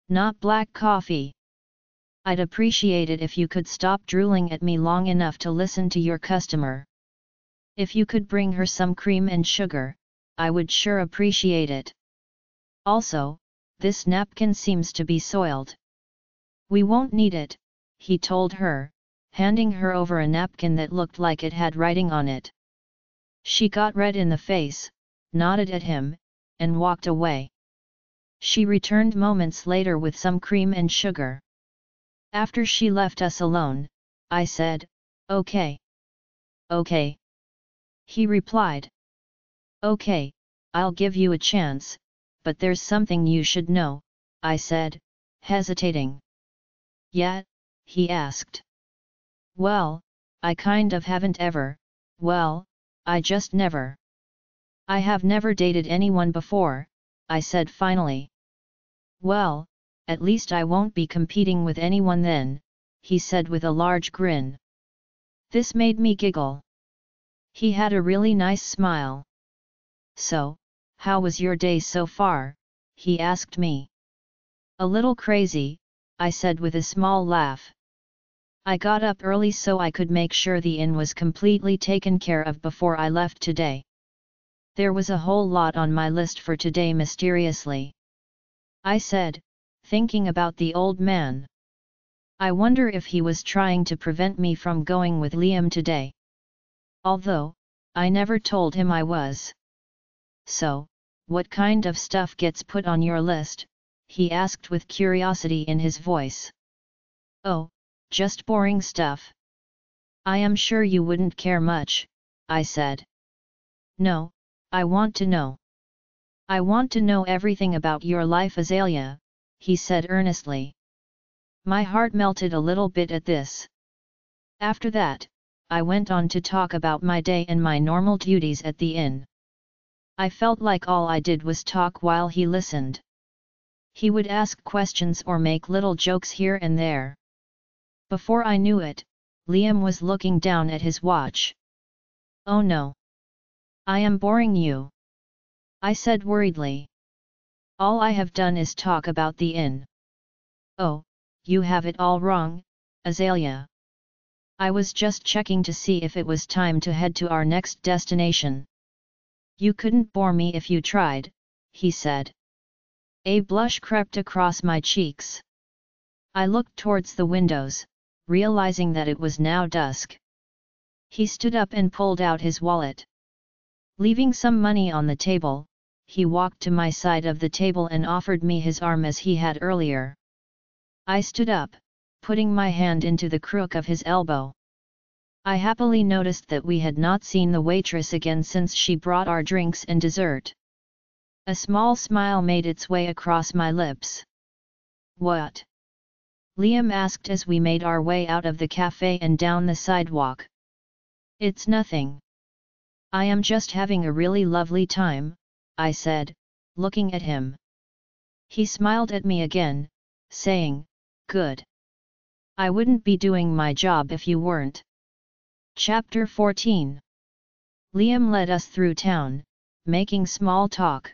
Not black coffee. I'd appreciate it if you could stop drooling at me long enough to listen to your customer. If you could bring her some cream and sugar, I would sure appreciate it. Also, this napkin seems to be soiled. We won't need it, he told her, handing her over a napkin that looked like it had writing on it. She got red in the face, nodded at him, and walked away. She returned moments later with some cream and sugar. After she left us alone, I said, Okay. Okay. He replied. Okay, I'll give you a chance, but there's something you should know, I said, hesitating. Yeah, he asked. Well, I kind of haven't ever, well, I just never. I have never dated anyone before, I said finally. Well, at least I won't be competing with anyone then, he said with a large grin. This made me giggle. He had a really nice smile. So, how was your day so far? he asked me. A little crazy, I said with a small laugh. I got up early so I could make sure the inn was completely taken care of before I left today. There was a whole lot on my list for today mysteriously. I said, thinking about the old man. I wonder if he was trying to prevent me from going with Liam today. Although, I never told him I was. So, what kind of stuff gets put on your list? he asked with curiosity in his voice. Oh, just boring stuff. I am sure you wouldn't care much, I said. No, I want to know. I want to know everything about your life Azalea, he said earnestly. My heart melted a little bit at this. After that, I went on to talk about my day and my normal duties at the inn. I felt like all I did was talk while he listened. He would ask questions or make little jokes here and there. Before I knew it, Liam was looking down at his watch. Oh no! I am boring you. I said worriedly. All I have done is talk about the inn. Oh, you have it all wrong, Azalea. I was just checking to see if it was time to head to our next destination. You couldn't bore me if you tried, he said. A blush crept across my cheeks. I looked towards the windows, realizing that it was now dusk. He stood up and pulled out his wallet. Leaving some money on the table, he walked to my side of the table and offered me his arm as he had earlier. I stood up, putting my hand into the crook of his elbow. I happily noticed that we had not seen the waitress again since she brought our drinks and dessert. A small smile made its way across my lips. What? Liam asked as we made our way out of the cafe and down the sidewalk. It's nothing. I am just having a really lovely time, I said, looking at him. He smiled at me again, saying, Good. I wouldn't be doing my job if you weren't. Chapter 14 Liam led us through town, making small talk.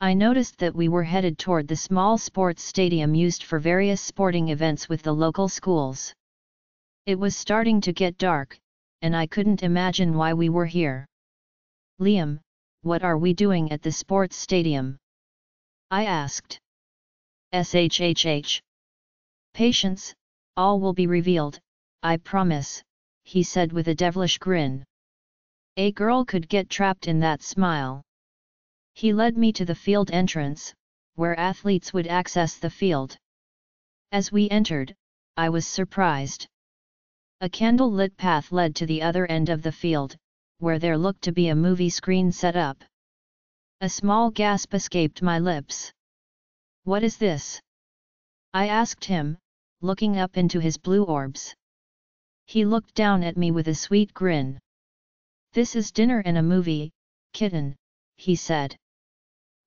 I noticed that we were headed toward the small sports stadium used for various sporting events with the local schools. It was starting to get dark, and I couldn't imagine why we were here. Liam, what are we doing at the sports stadium? I asked. SHHH. Patience, all will be revealed, I promise, he said with a devilish grin. A girl could get trapped in that smile. He led me to the field entrance, where athletes would access the field. As we entered, I was surprised. A candle-lit path led to the other end of the field, where there looked to be a movie screen set up. A small gasp escaped my lips. What is this? I asked him, looking up into his blue orbs. He looked down at me with a sweet grin. This is dinner and a movie, kitten, he said.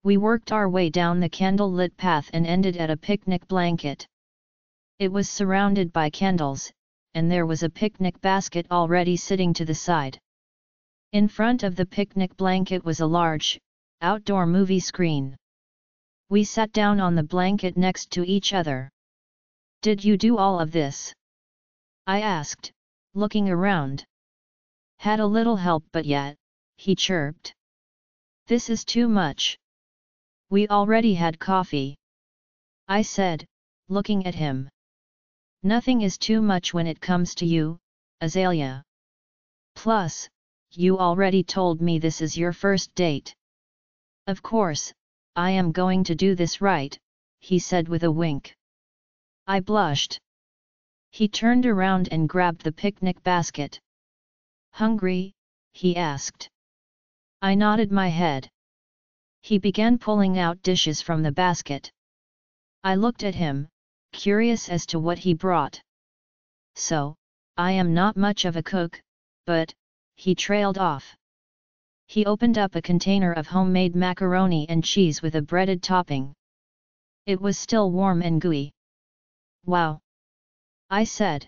We worked our way down the candle-lit path and ended at a picnic blanket. It was surrounded by candles, and there was a picnic basket already sitting to the side. In front of the picnic blanket was a large, outdoor movie screen. We sat down on the blanket next to each other. Did you do all of this? I asked, looking around. Had a little help but yet, he chirped. This is too much. We already had coffee. I said, looking at him. Nothing is too much when it comes to you, Azalea. Plus, you already told me this is your first date. Of course, I am going to do this right, he said with a wink. I blushed. He turned around and grabbed the picnic basket. Hungry? he asked. I nodded my head. He began pulling out dishes from the basket. I looked at him, curious as to what he brought. So, I am not much of a cook, but, he trailed off. He opened up a container of homemade macaroni and cheese with a breaded topping. It was still warm and gooey. Wow! I said.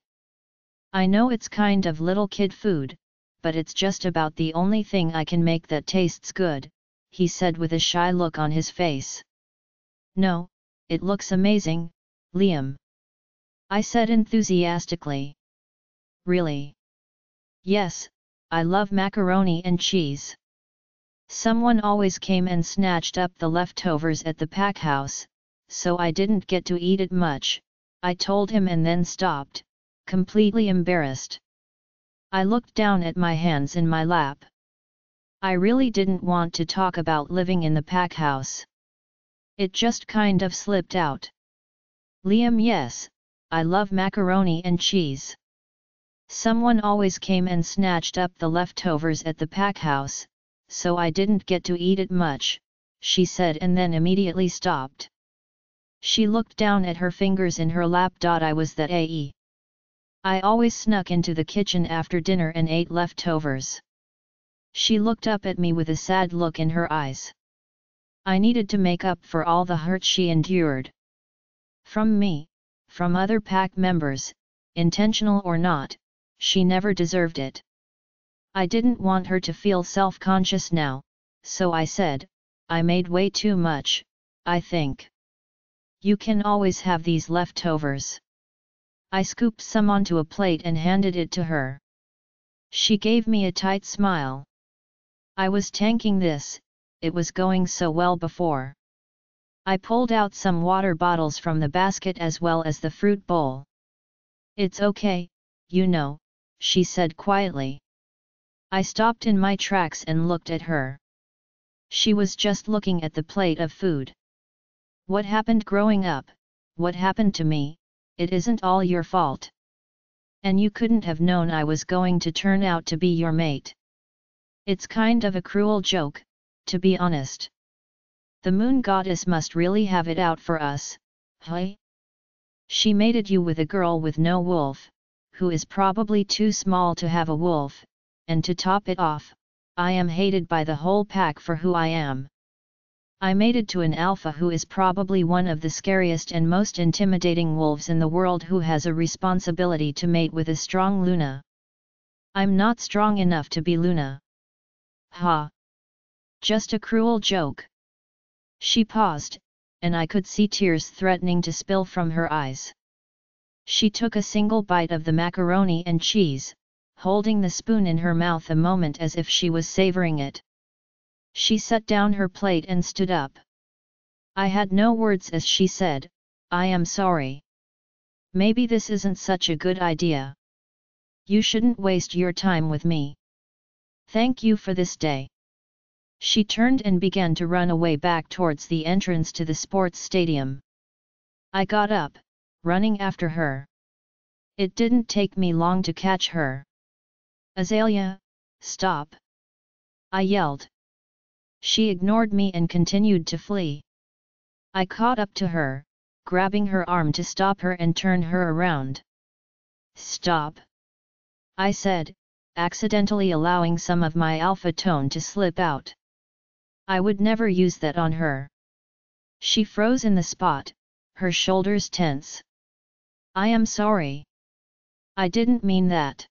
I know it's kind of little kid food, but it's just about the only thing I can make that tastes good, he said with a shy look on his face. No, it looks amazing, Liam. I said enthusiastically. Really? Yes, I love macaroni and cheese. Someone always came and snatched up the leftovers at the pack house, so I didn't get to eat it much, I told him and then stopped, completely embarrassed. I looked down at my hands in my lap. I really didn't want to talk about living in the pack house. It just kind of slipped out. Liam yes, I love macaroni and cheese. Someone always came and snatched up the leftovers at the pack house, so I didn't get to eat it much, she said and then immediately stopped. She looked down at her fingers in her lap. I was that AE. I always snuck into the kitchen after dinner and ate leftovers. She looked up at me with a sad look in her eyes. I needed to make up for all the hurt she endured. From me, from other pack members, intentional or not, she never deserved it. I didn't want her to feel self-conscious now, so I said, I made way too much, I think. You can always have these leftovers. I scooped some onto a plate and handed it to her. She gave me a tight smile. I was tanking this, it was going so well before. I pulled out some water bottles from the basket as well as the fruit bowl. It's okay, you know, she said quietly. I stopped in my tracks and looked at her. She was just looking at the plate of food. What happened growing up, what happened to me, it isn't all your fault. And you couldn't have known I was going to turn out to be your mate. It's kind of a cruel joke, to be honest. The moon goddess must really have it out for us, hey? She mated you with a girl with no wolf, who is probably too small to have a wolf, and to top it off, I am hated by the whole pack for who I am. I mated to an alpha who is probably one of the scariest and most intimidating wolves in the world who has a responsibility to mate with a strong Luna. I'm not strong enough to be Luna. Ha! Just a cruel joke. She paused, and I could see tears threatening to spill from her eyes. She took a single bite of the macaroni and cheese, holding the spoon in her mouth a moment as if she was savoring it. She set down her plate and stood up. I had no words as she said, I am sorry. Maybe this isn't such a good idea. You shouldn't waste your time with me. Thank you for this day. She turned and began to run away back towards the entrance to the sports stadium. I got up, running after her. It didn't take me long to catch her. Azalea, stop! I yelled. She ignored me and continued to flee. I caught up to her, grabbing her arm to stop her and turn her around. Stop! I said, accidentally allowing some of my alpha tone to slip out. I would never use that on her. She froze in the spot, her shoulders tense. I am sorry. I didn't mean that.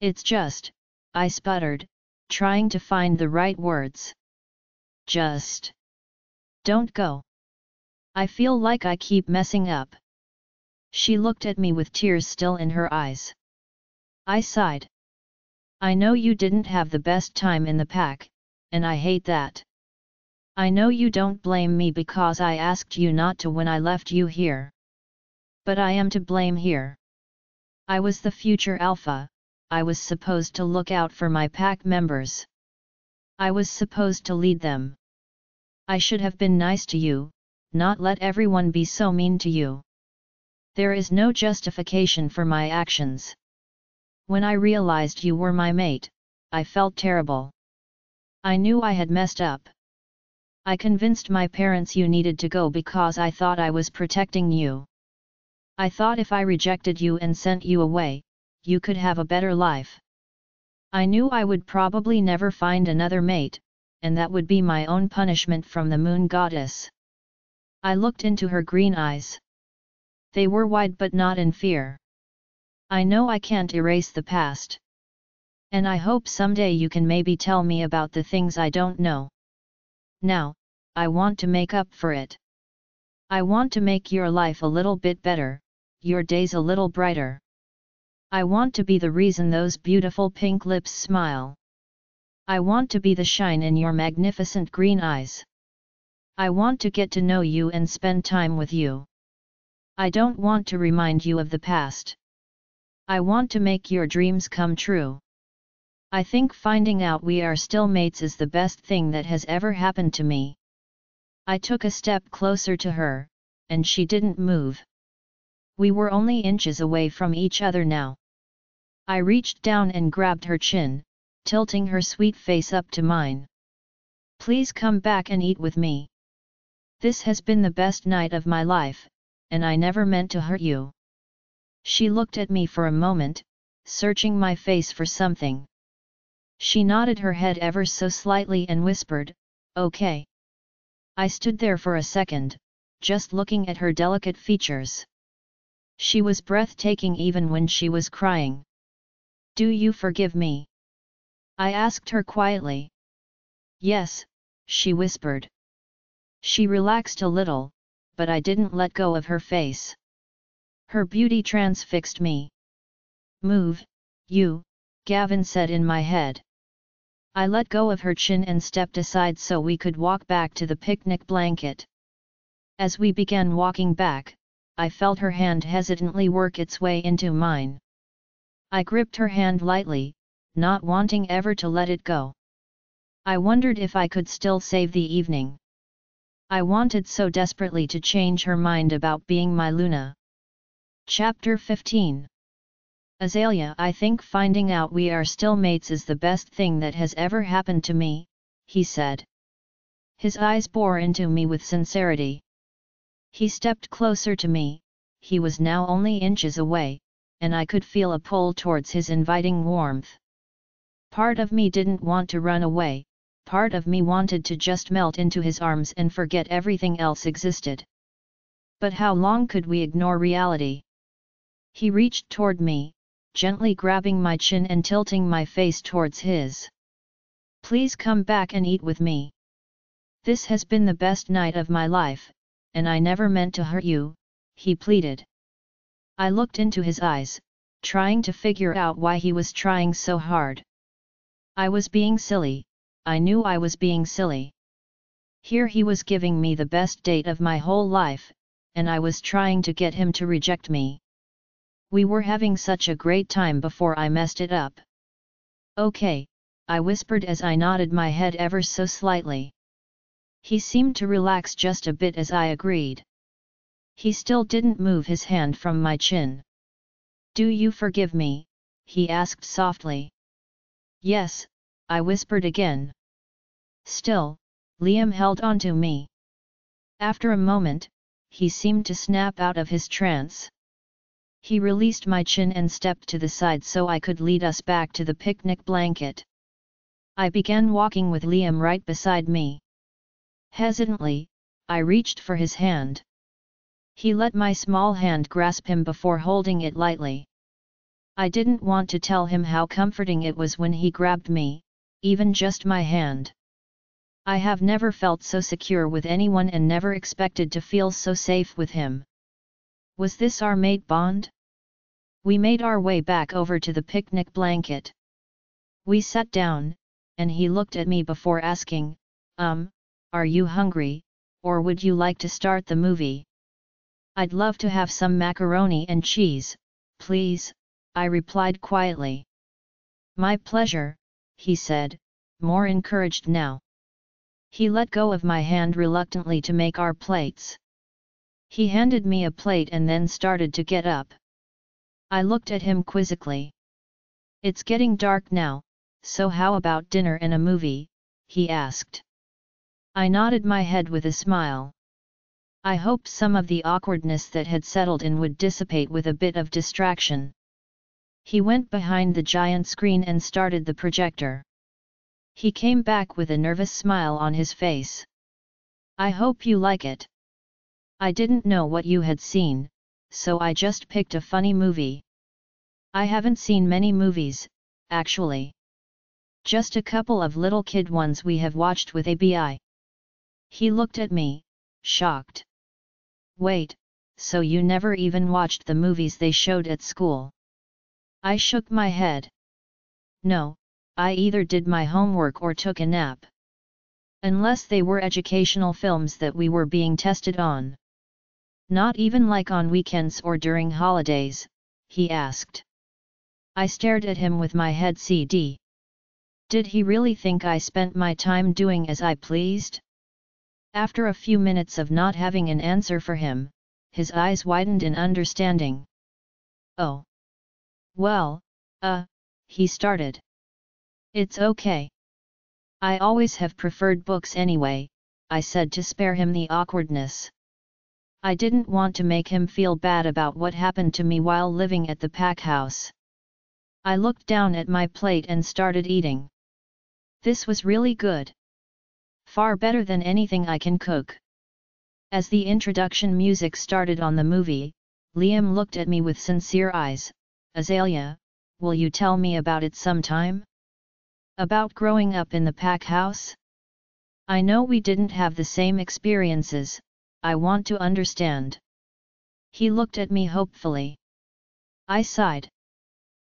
It's just, I sputtered, trying to find the right words. Just. Don't go. I feel like I keep messing up. She looked at me with tears still in her eyes. I sighed. I know you didn't have the best time in the pack, and I hate that. I know you don't blame me because I asked you not to when I left you here. But I am to blame here. I was the future alpha, I was supposed to look out for my pack members. I was supposed to lead them. I should have been nice to you, not let everyone be so mean to you. There is no justification for my actions. When I realized you were my mate, I felt terrible. I knew I had messed up. I convinced my parents you needed to go because I thought I was protecting you. I thought if I rejected you and sent you away, you could have a better life. I knew I would probably never find another mate, and that would be my own punishment from the moon goddess. I looked into her green eyes. They were wide but not in fear. I know I can't erase the past. And I hope someday you can maybe tell me about the things I don't know. Now, I want to make up for it. I want to make your life a little bit better, your days a little brighter. I want to be the reason those beautiful pink lips smile. I want to be the shine in your magnificent green eyes. I want to get to know you and spend time with you. I don't want to remind you of the past. I want to make your dreams come true. I think finding out we are still mates is the best thing that has ever happened to me. I took a step closer to her, and she didn't move. We were only inches away from each other now. I reached down and grabbed her chin, tilting her sweet face up to mine. Please come back and eat with me. This has been the best night of my life, and I never meant to hurt you. She looked at me for a moment, searching my face for something. She nodded her head ever so slightly and whispered, Okay. I stood there for a second, just looking at her delicate features. She was breathtaking even when she was crying. Do you forgive me? I asked her quietly. Yes, she whispered. She relaxed a little, but I didn't let go of her face. Her beauty transfixed me. Move, you, Gavin said in my head. I let go of her chin and stepped aside so we could walk back to the picnic blanket. As we began walking back, I felt her hand hesitantly work its way into mine. I gripped her hand lightly, not wanting ever to let it go. I wondered if I could still save the evening. I wanted so desperately to change her mind about being my Luna. Chapter 15 Azalea I think finding out we are still mates is the best thing that has ever happened to me, he said. His eyes bore into me with sincerity. He stepped closer to me, he was now only inches away, and I could feel a pull towards his inviting warmth. Part of me didn't want to run away, part of me wanted to just melt into his arms and forget everything else existed. But how long could we ignore reality? He reached toward me, gently grabbing my chin and tilting my face towards his. Please come back and eat with me. This has been the best night of my life, and I never meant to hurt you, he pleaded. I looked into his eyes, trying to figure out why he was trying so hard. I was being silly, I knew I was being silly. Here he was giving me the best date of my whole life, and I was trying to get him to reject me. We were having such a great time before I messed it up. Okay, I whispered as I nodded my head ever so slightly. He seemed to relax just a bit as I agreed. He still didn't move his hand from my chin. Do you forgive me? he asked softly. Yes, I whispered again. Still, Liam held onto me. After a moment, he seemed to snap out of his trance. He released my chin and stepped to the side so I could lead us back to the picnic blanket. I began walking with Liam right beside me. Hesitantly, I reached for his hand. He let my small hand grasp him before holding it lightly. I didn't want to tell him how comforting it was when he grabbed me, even just my hand. I have never felt so secure with anyone and never expected to feel so safe with him. Was this our mate bond? We made our way back over to the picnic blanket. We sat down, and he looked at me before asking, Um, are you hungry, or would you like to start the movie? I'd love to have some macaroni and cheese, please, I replied quietly. My pleasure, he said, more encouraged now. He let go of my hand reluctantly to make our plates. He handed me a plate and then started to get up. I looked at him quizzically. It's getting dark now, so how about dinner and a movie? he asked. I nodded my head with a smile. I hoped some of the awkwardness that had settled in would dissipate with a bit of distraction. He went behind the giant screen and started the projector. He came back with a nervous smile on his face. I hope you like it. I didn't know what you had seen, so I just picked a funny movie. I haven't seen many movies, actually. Just a couple of little kid ones we have watched with ABI. He looked at me, shocked. Wait, so you never even watched the movies they showed at school? I shook my head. No, I either did my homework or took a nap. Unless they were educational films that we were being tested on. Not even like on weekends or during holidays, he asked. I stared at him with my head CD. Did he really think I spent my time doing as I pleased? After a few minutes of not having an answer for him, his eyes widened in understanding. Oh! Well, uh, he started. It's okay. I always have preferred books anyway, I said to spare him the awkwardness. I didn't want to make him feel bad about what happened to me while living at the pack house. I looked down at my plate and started eating. This was really good. Far better than anything I can cook. As the introduction music started on the movie, Liam looked at me with sincere eyes, Azalea, will you tell me about it sometime? About growing up in the pack house? I know we didn't have the same experiences, I want to understand. He looked at me hopefully. I sighed.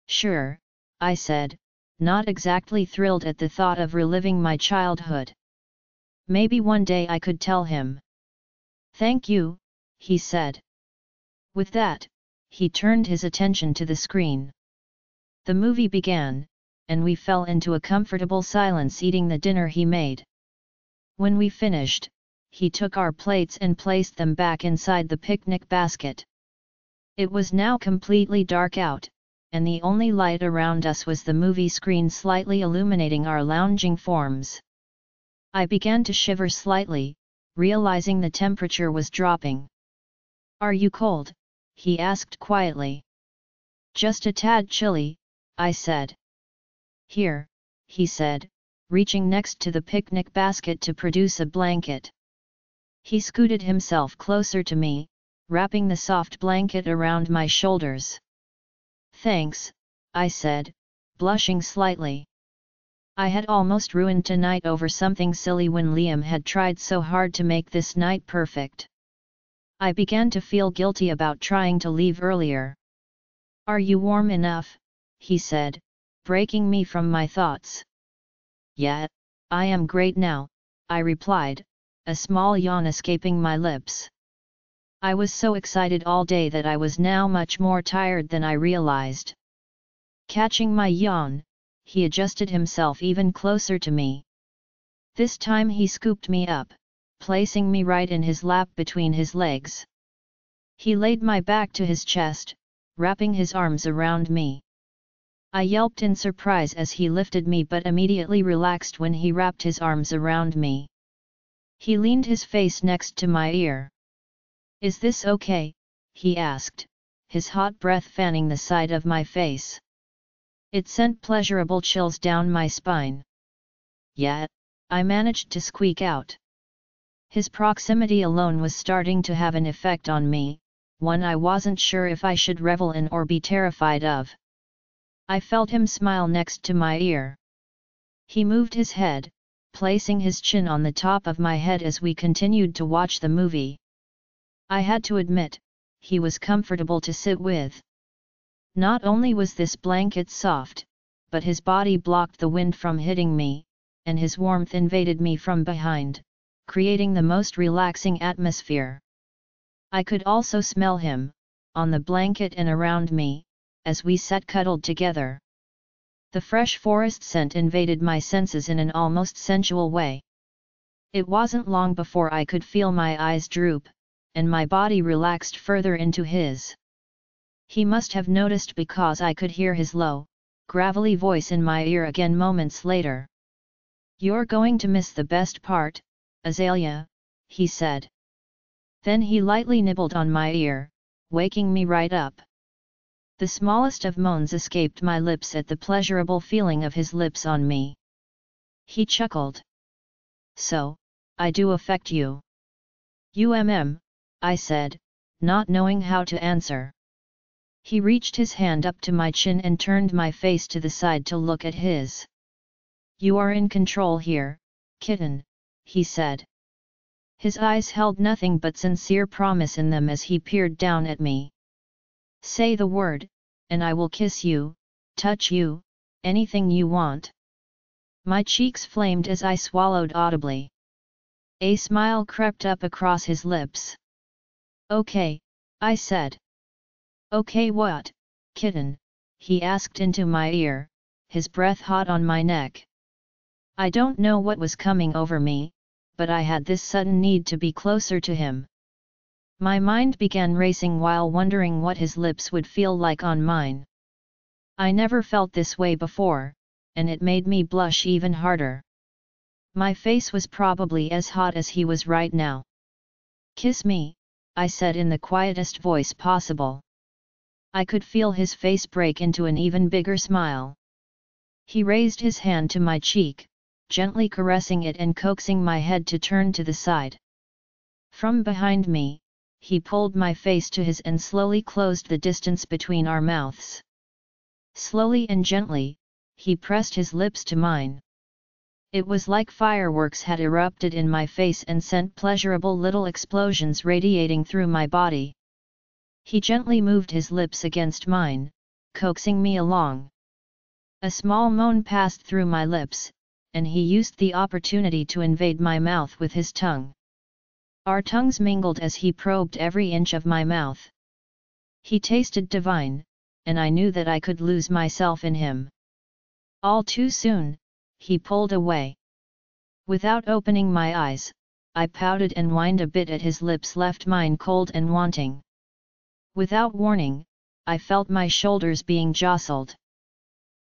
Sure, I said, not exactly thrilled at the thought of reliving my childhood. Maybe one day I could tell him. Thank you, he said. With that, he turned his attention to the screen. The movie began, and we fell into a comfortable silence eating the dinner he made. When we finished, he took our plates and placed them back inside the picnic basket. It was now completely dark out, and the only light around us was the movie screen slightly illuminating our lounging forms. I began to shiver slightly, realizing the temperature was dropping. Are you cold? he asked quietly. Just a tad chilly, I said. Here, he said, reaching next to the picnic basket to produce a blanket. He scooted himself closer to me, wrapping the soft blanket around my shoulders. Thanks, I said, blushing slightly. I had almost ruined tonight over something silly when Liam had tried so hard to make this night perfect. I began to feel guilty about trying to leave earlier. Are you warm enough? he said, breaking me from my thoughts. Yeah, I am great now, I replied, a small yawn escaping my lips. I was so excited all day that I was now much more tired than I realized. Catching my yawn, he adjusted himself even closer to me. This time he scooped me up, placing me right in his lap between his legs. He laid my back to his chest, wrapping his arms around me. I yelped in surprise as he lifted me but immediately relaxed when he wrapped his arms around me. He leaned his face next to my ear. Is this okay? he asked, his hot breath fanning the side of my face. It sent pleasurable chills down my spine. Yet, I managed to squeak out. His proximity alone was starting to have an effect on me, one I wasn't sure if I should revel in or be terrified of. I felt him smile next to my ear. He moved his head, placing his chin on the top of my head as we continued to watch the movie. I had to admit, he was comfortable to sit with. Not only was this blanket soft, but his body blocked the wind from hitting me, and his warmth invaded me from behind, creating the most relaxing atmosphere. I could also smell him, on the blanket and around me, as we sat cuddled together. The fresh forest scent invaded my senses in an almost sensual way. It wasn't long before I could feel my eyes droop, and my body relaxed further into his. He must have noticed because I could hear his low, gravelly voice in my ear again moments later. You're going to miss the best part, Azalea, he said. Then he lightly nibbled on my ear, waking me right up. The smallest of moans escaped my lips at the pleasurable feeling of his lips on me. He chuckled. So, I do affect you. UMM, I said, not knowing how to answer. He reached his hand up to my chin and turned my face to the side to look at his. You are in control here, kitten, he said. His eyes held nothing but sincere promise in them as he peered down at me. Say the word, and I will kiss you, touch you, anything you want. My cheeks flamed as I swallowed audibly. A smile crept up across his lips. Okay, I said. Okay what, kitten, he asked into my ear, his breath hot on my neck. I don't know what was coming over me, but I had this sudden need to be closer to him. My mind began racing while wondering what his lips would feel like on mine. I never felt this way before, and it made me blush even harder. My face was probably as hot as he was right now. Kiss me, I said in the quietest voice possible. I could feel his face break into an even bigger smile. He raised his hand to my cheek, gently caressing it and coaxing my head to turn to the side. From behind me, he pulled my face to his and slowly closed the distance between our mouths. Slowly and gently, he pressed his lips to mine. It was like fireworks had erupted in my face and sent pleasurable little explosions radiating through my body. He gently moved his lips against mine, coaxing me along. A small moan passed through my lips, and he used the opportunity to invade my mouth with his tongue. Our tongues mingled as he probed every inch of my mouth. He tasted divine, and I knew that I could lose myself in him. All too soon, he pulled away. Without opening my eyes, I pouted and whined a bit at his lips left mine cold and wanting. Without warning, I felt my shoulders being jostled.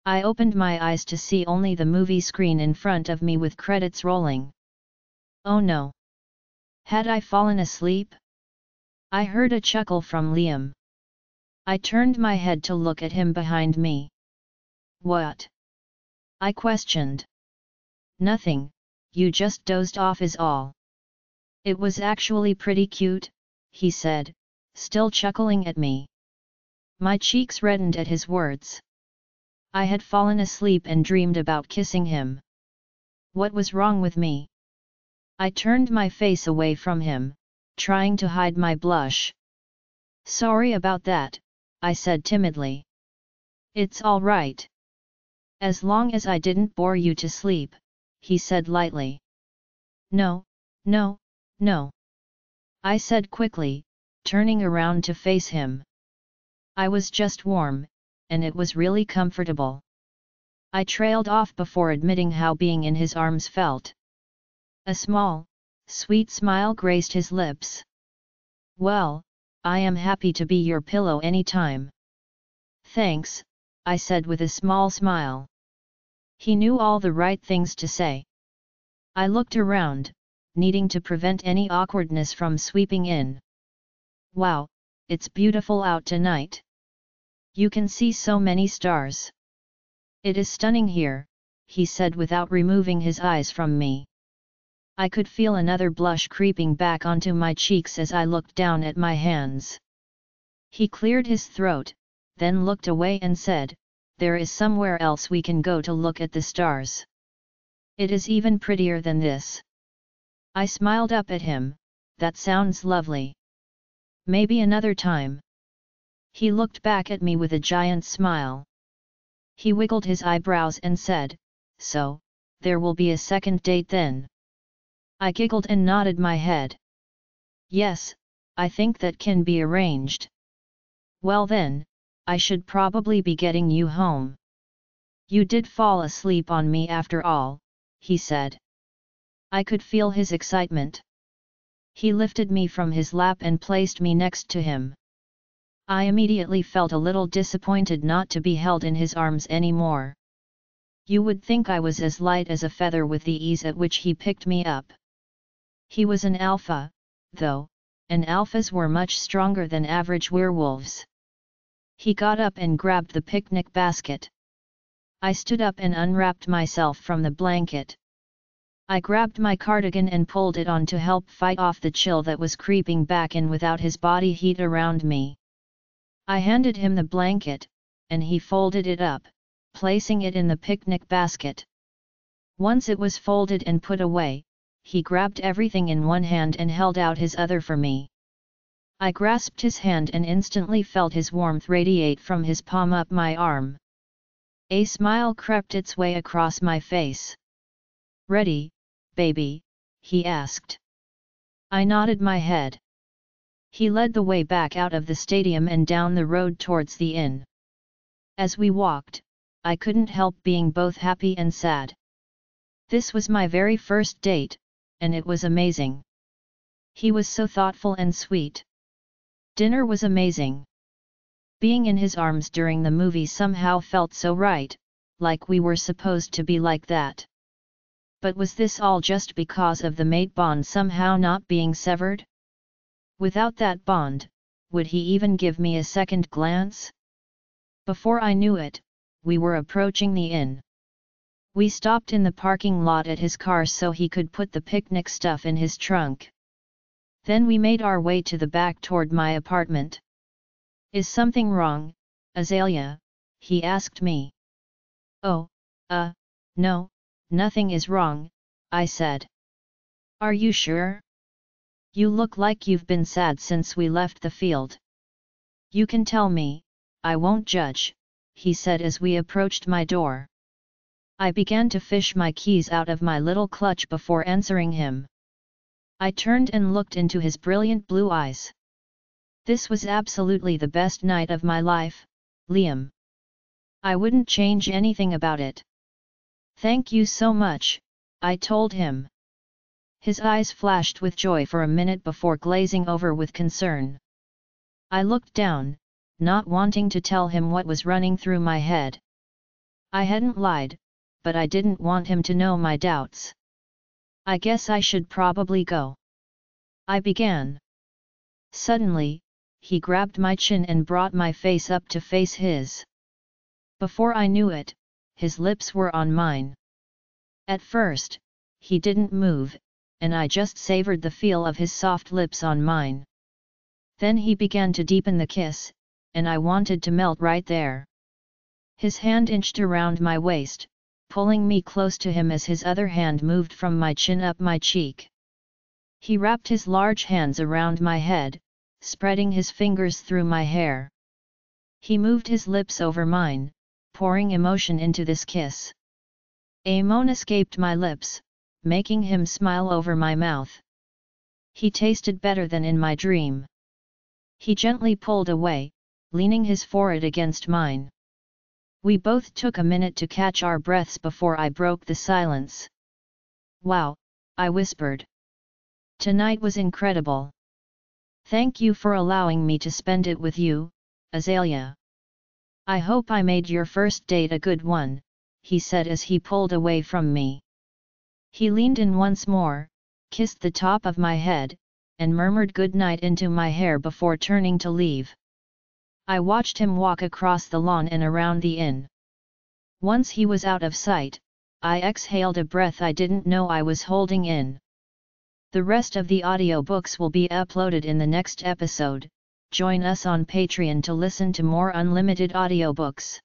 I opened my eyes to see only the movie screen in front of me with credits rolling. Oh no! Had I fallen asleep? I heard a chuckle from Liam. I turned my head to look at him behind me. What? I questioned. Nothing, you just dozed off is all. It was actually pretty cute, he said, still chuckling at me. My cheeks reddened at his words. I had fallen asleep and dreamed about kissing him. What was wrong with me? I turned my face away from him, trying to hide my blush. Sorry about that, I said timidly. It's all right. As long as I didn't bore you to sleep, he said lightly. No, no, no. I said quickly, turning around to face him. I was just warm, and it was really comfortable. I trailed off before admitting how being in his arms felt. A small, sweet smile graced his lips. Well, I am happy to be your pillow any time. Thanks, I said with a small smile. He knew all the right things to say. I looked around, needing to prevent any awkwardness from sweeping in. Wow, it's beautiful out tonight. You can see so many stars. It is stunning here, he said without removing his eyes from me. I could feel another blush creeping back onto my cheeks as I looked down at my hands. He cleared his throat, then looked away and said, There is somewhere else we can go to look at the stars. It is even prettier than this. I smiled up at him, that sounds lovely. Maybe another time. He looked back at me with a giant smile. He wiggled his eyebrows and said, So, there will be a second date then. I giggled and nodded my head. Yes, I think that can be arranged. Well then, I should probably be getting you home. You did fall asleep on me after all, he said. I could feel his excitement. He lifted me from his lap and placed me next to him. I immediately felt a little disappointed not to be held in his arms anymore. You would think I was as light as a feather with the ease at which he picked me up. He was an alpha, though, and alphas were much stronger than average werewolves. He got up and grabbed the picnic basket. I stood up and unwrapped myself from the blanket. I grabbed my cardigan and pulled it on to help fight off the chill that was creeping back in without his body heat around me. I handed him the blanket, and he folded it up, placing it in the picnic basket. Once it was folded and put away, he grabbed everything in one hand and held out his other for me. I grasped his hand and instantly felt his warmth radiate from his palm up my arm. A smile crept its way across my face. Ready, baby? he asked. I nodded my head. He led the way back out of the stadium and down the road towards the inn. As we walked, I couldn't help being both happy and sad. This was my very first date, and it was amazing. He was so thoughtful and sweet. Dinner was amazing. Being in his arms during the movie somehow felt so right, like we were supposed to be like that. But was this all just because of the mate bond somehow not being severed? Without that bond, would he even give me a second glance? Before I knew it, we were approaching the inn. We stopped in the parking lot at his car so he could put the picnic stuff in his trunk. Then we made our way to the back toward my apartment. Is something wrong, Azalea? he asked me. Oh, uh, no, nothing is wrong, I said. Are you sure? You look like you've been sad since we left the field. You can tell me, I won't judge, he said as we approached my door. I began to fish my keys out of my little clutch before answering him. I turned and looked into his brilliant blue eyes. This was absolutely the best night of my life, Liam. I wouldn't change anything about it. Thank you so much, I told him. His eyes flashed with joy for a minute before glazing over with concern. I looked down, not wanting to tell him what was running through my head. I hadn't lied, but I didn't want him to know my doubts. I guess I should probably go. I began. Suddenly, he grabbed my chin and brought my face up to face his. Before I knew it, his lips were on mine. At first, he didn't move, and I just savored the feel of his soft lips on mine. Then he began to deepen the kiss, and I wanted to melt right there. His hand inched around my waist, pulling me close to him as his other hand moved from my chin up my cheek. He wrapped his large hands around my head, spreading his fingers through my hair. He moved his lips over mine, pouring emotion into this kiss. A moan escaped my lips, making him smile over my mouth. He tasted better than in my dream. He gently pulled away, leaning his forehead against mine. We both took a minute to catch our breaths before I broke the silence. Wow, I whispered. Tonight was incredible. Thank you for allowing me to spend it with you, Azalea. I hope I made your first date a good one, he said as he pulled away from me. He leaned in once more, kissed the top of my head, and murmured good night into my hair before turning to leave. I watched him walk across the lawn and around the inn. Once he was out of sight, I exhaled a breath I didn't know I was holding in. The rest of the audiobooks will be uploaded in the next episode. Join us on Patreon to listen to more unlimited audiobooks.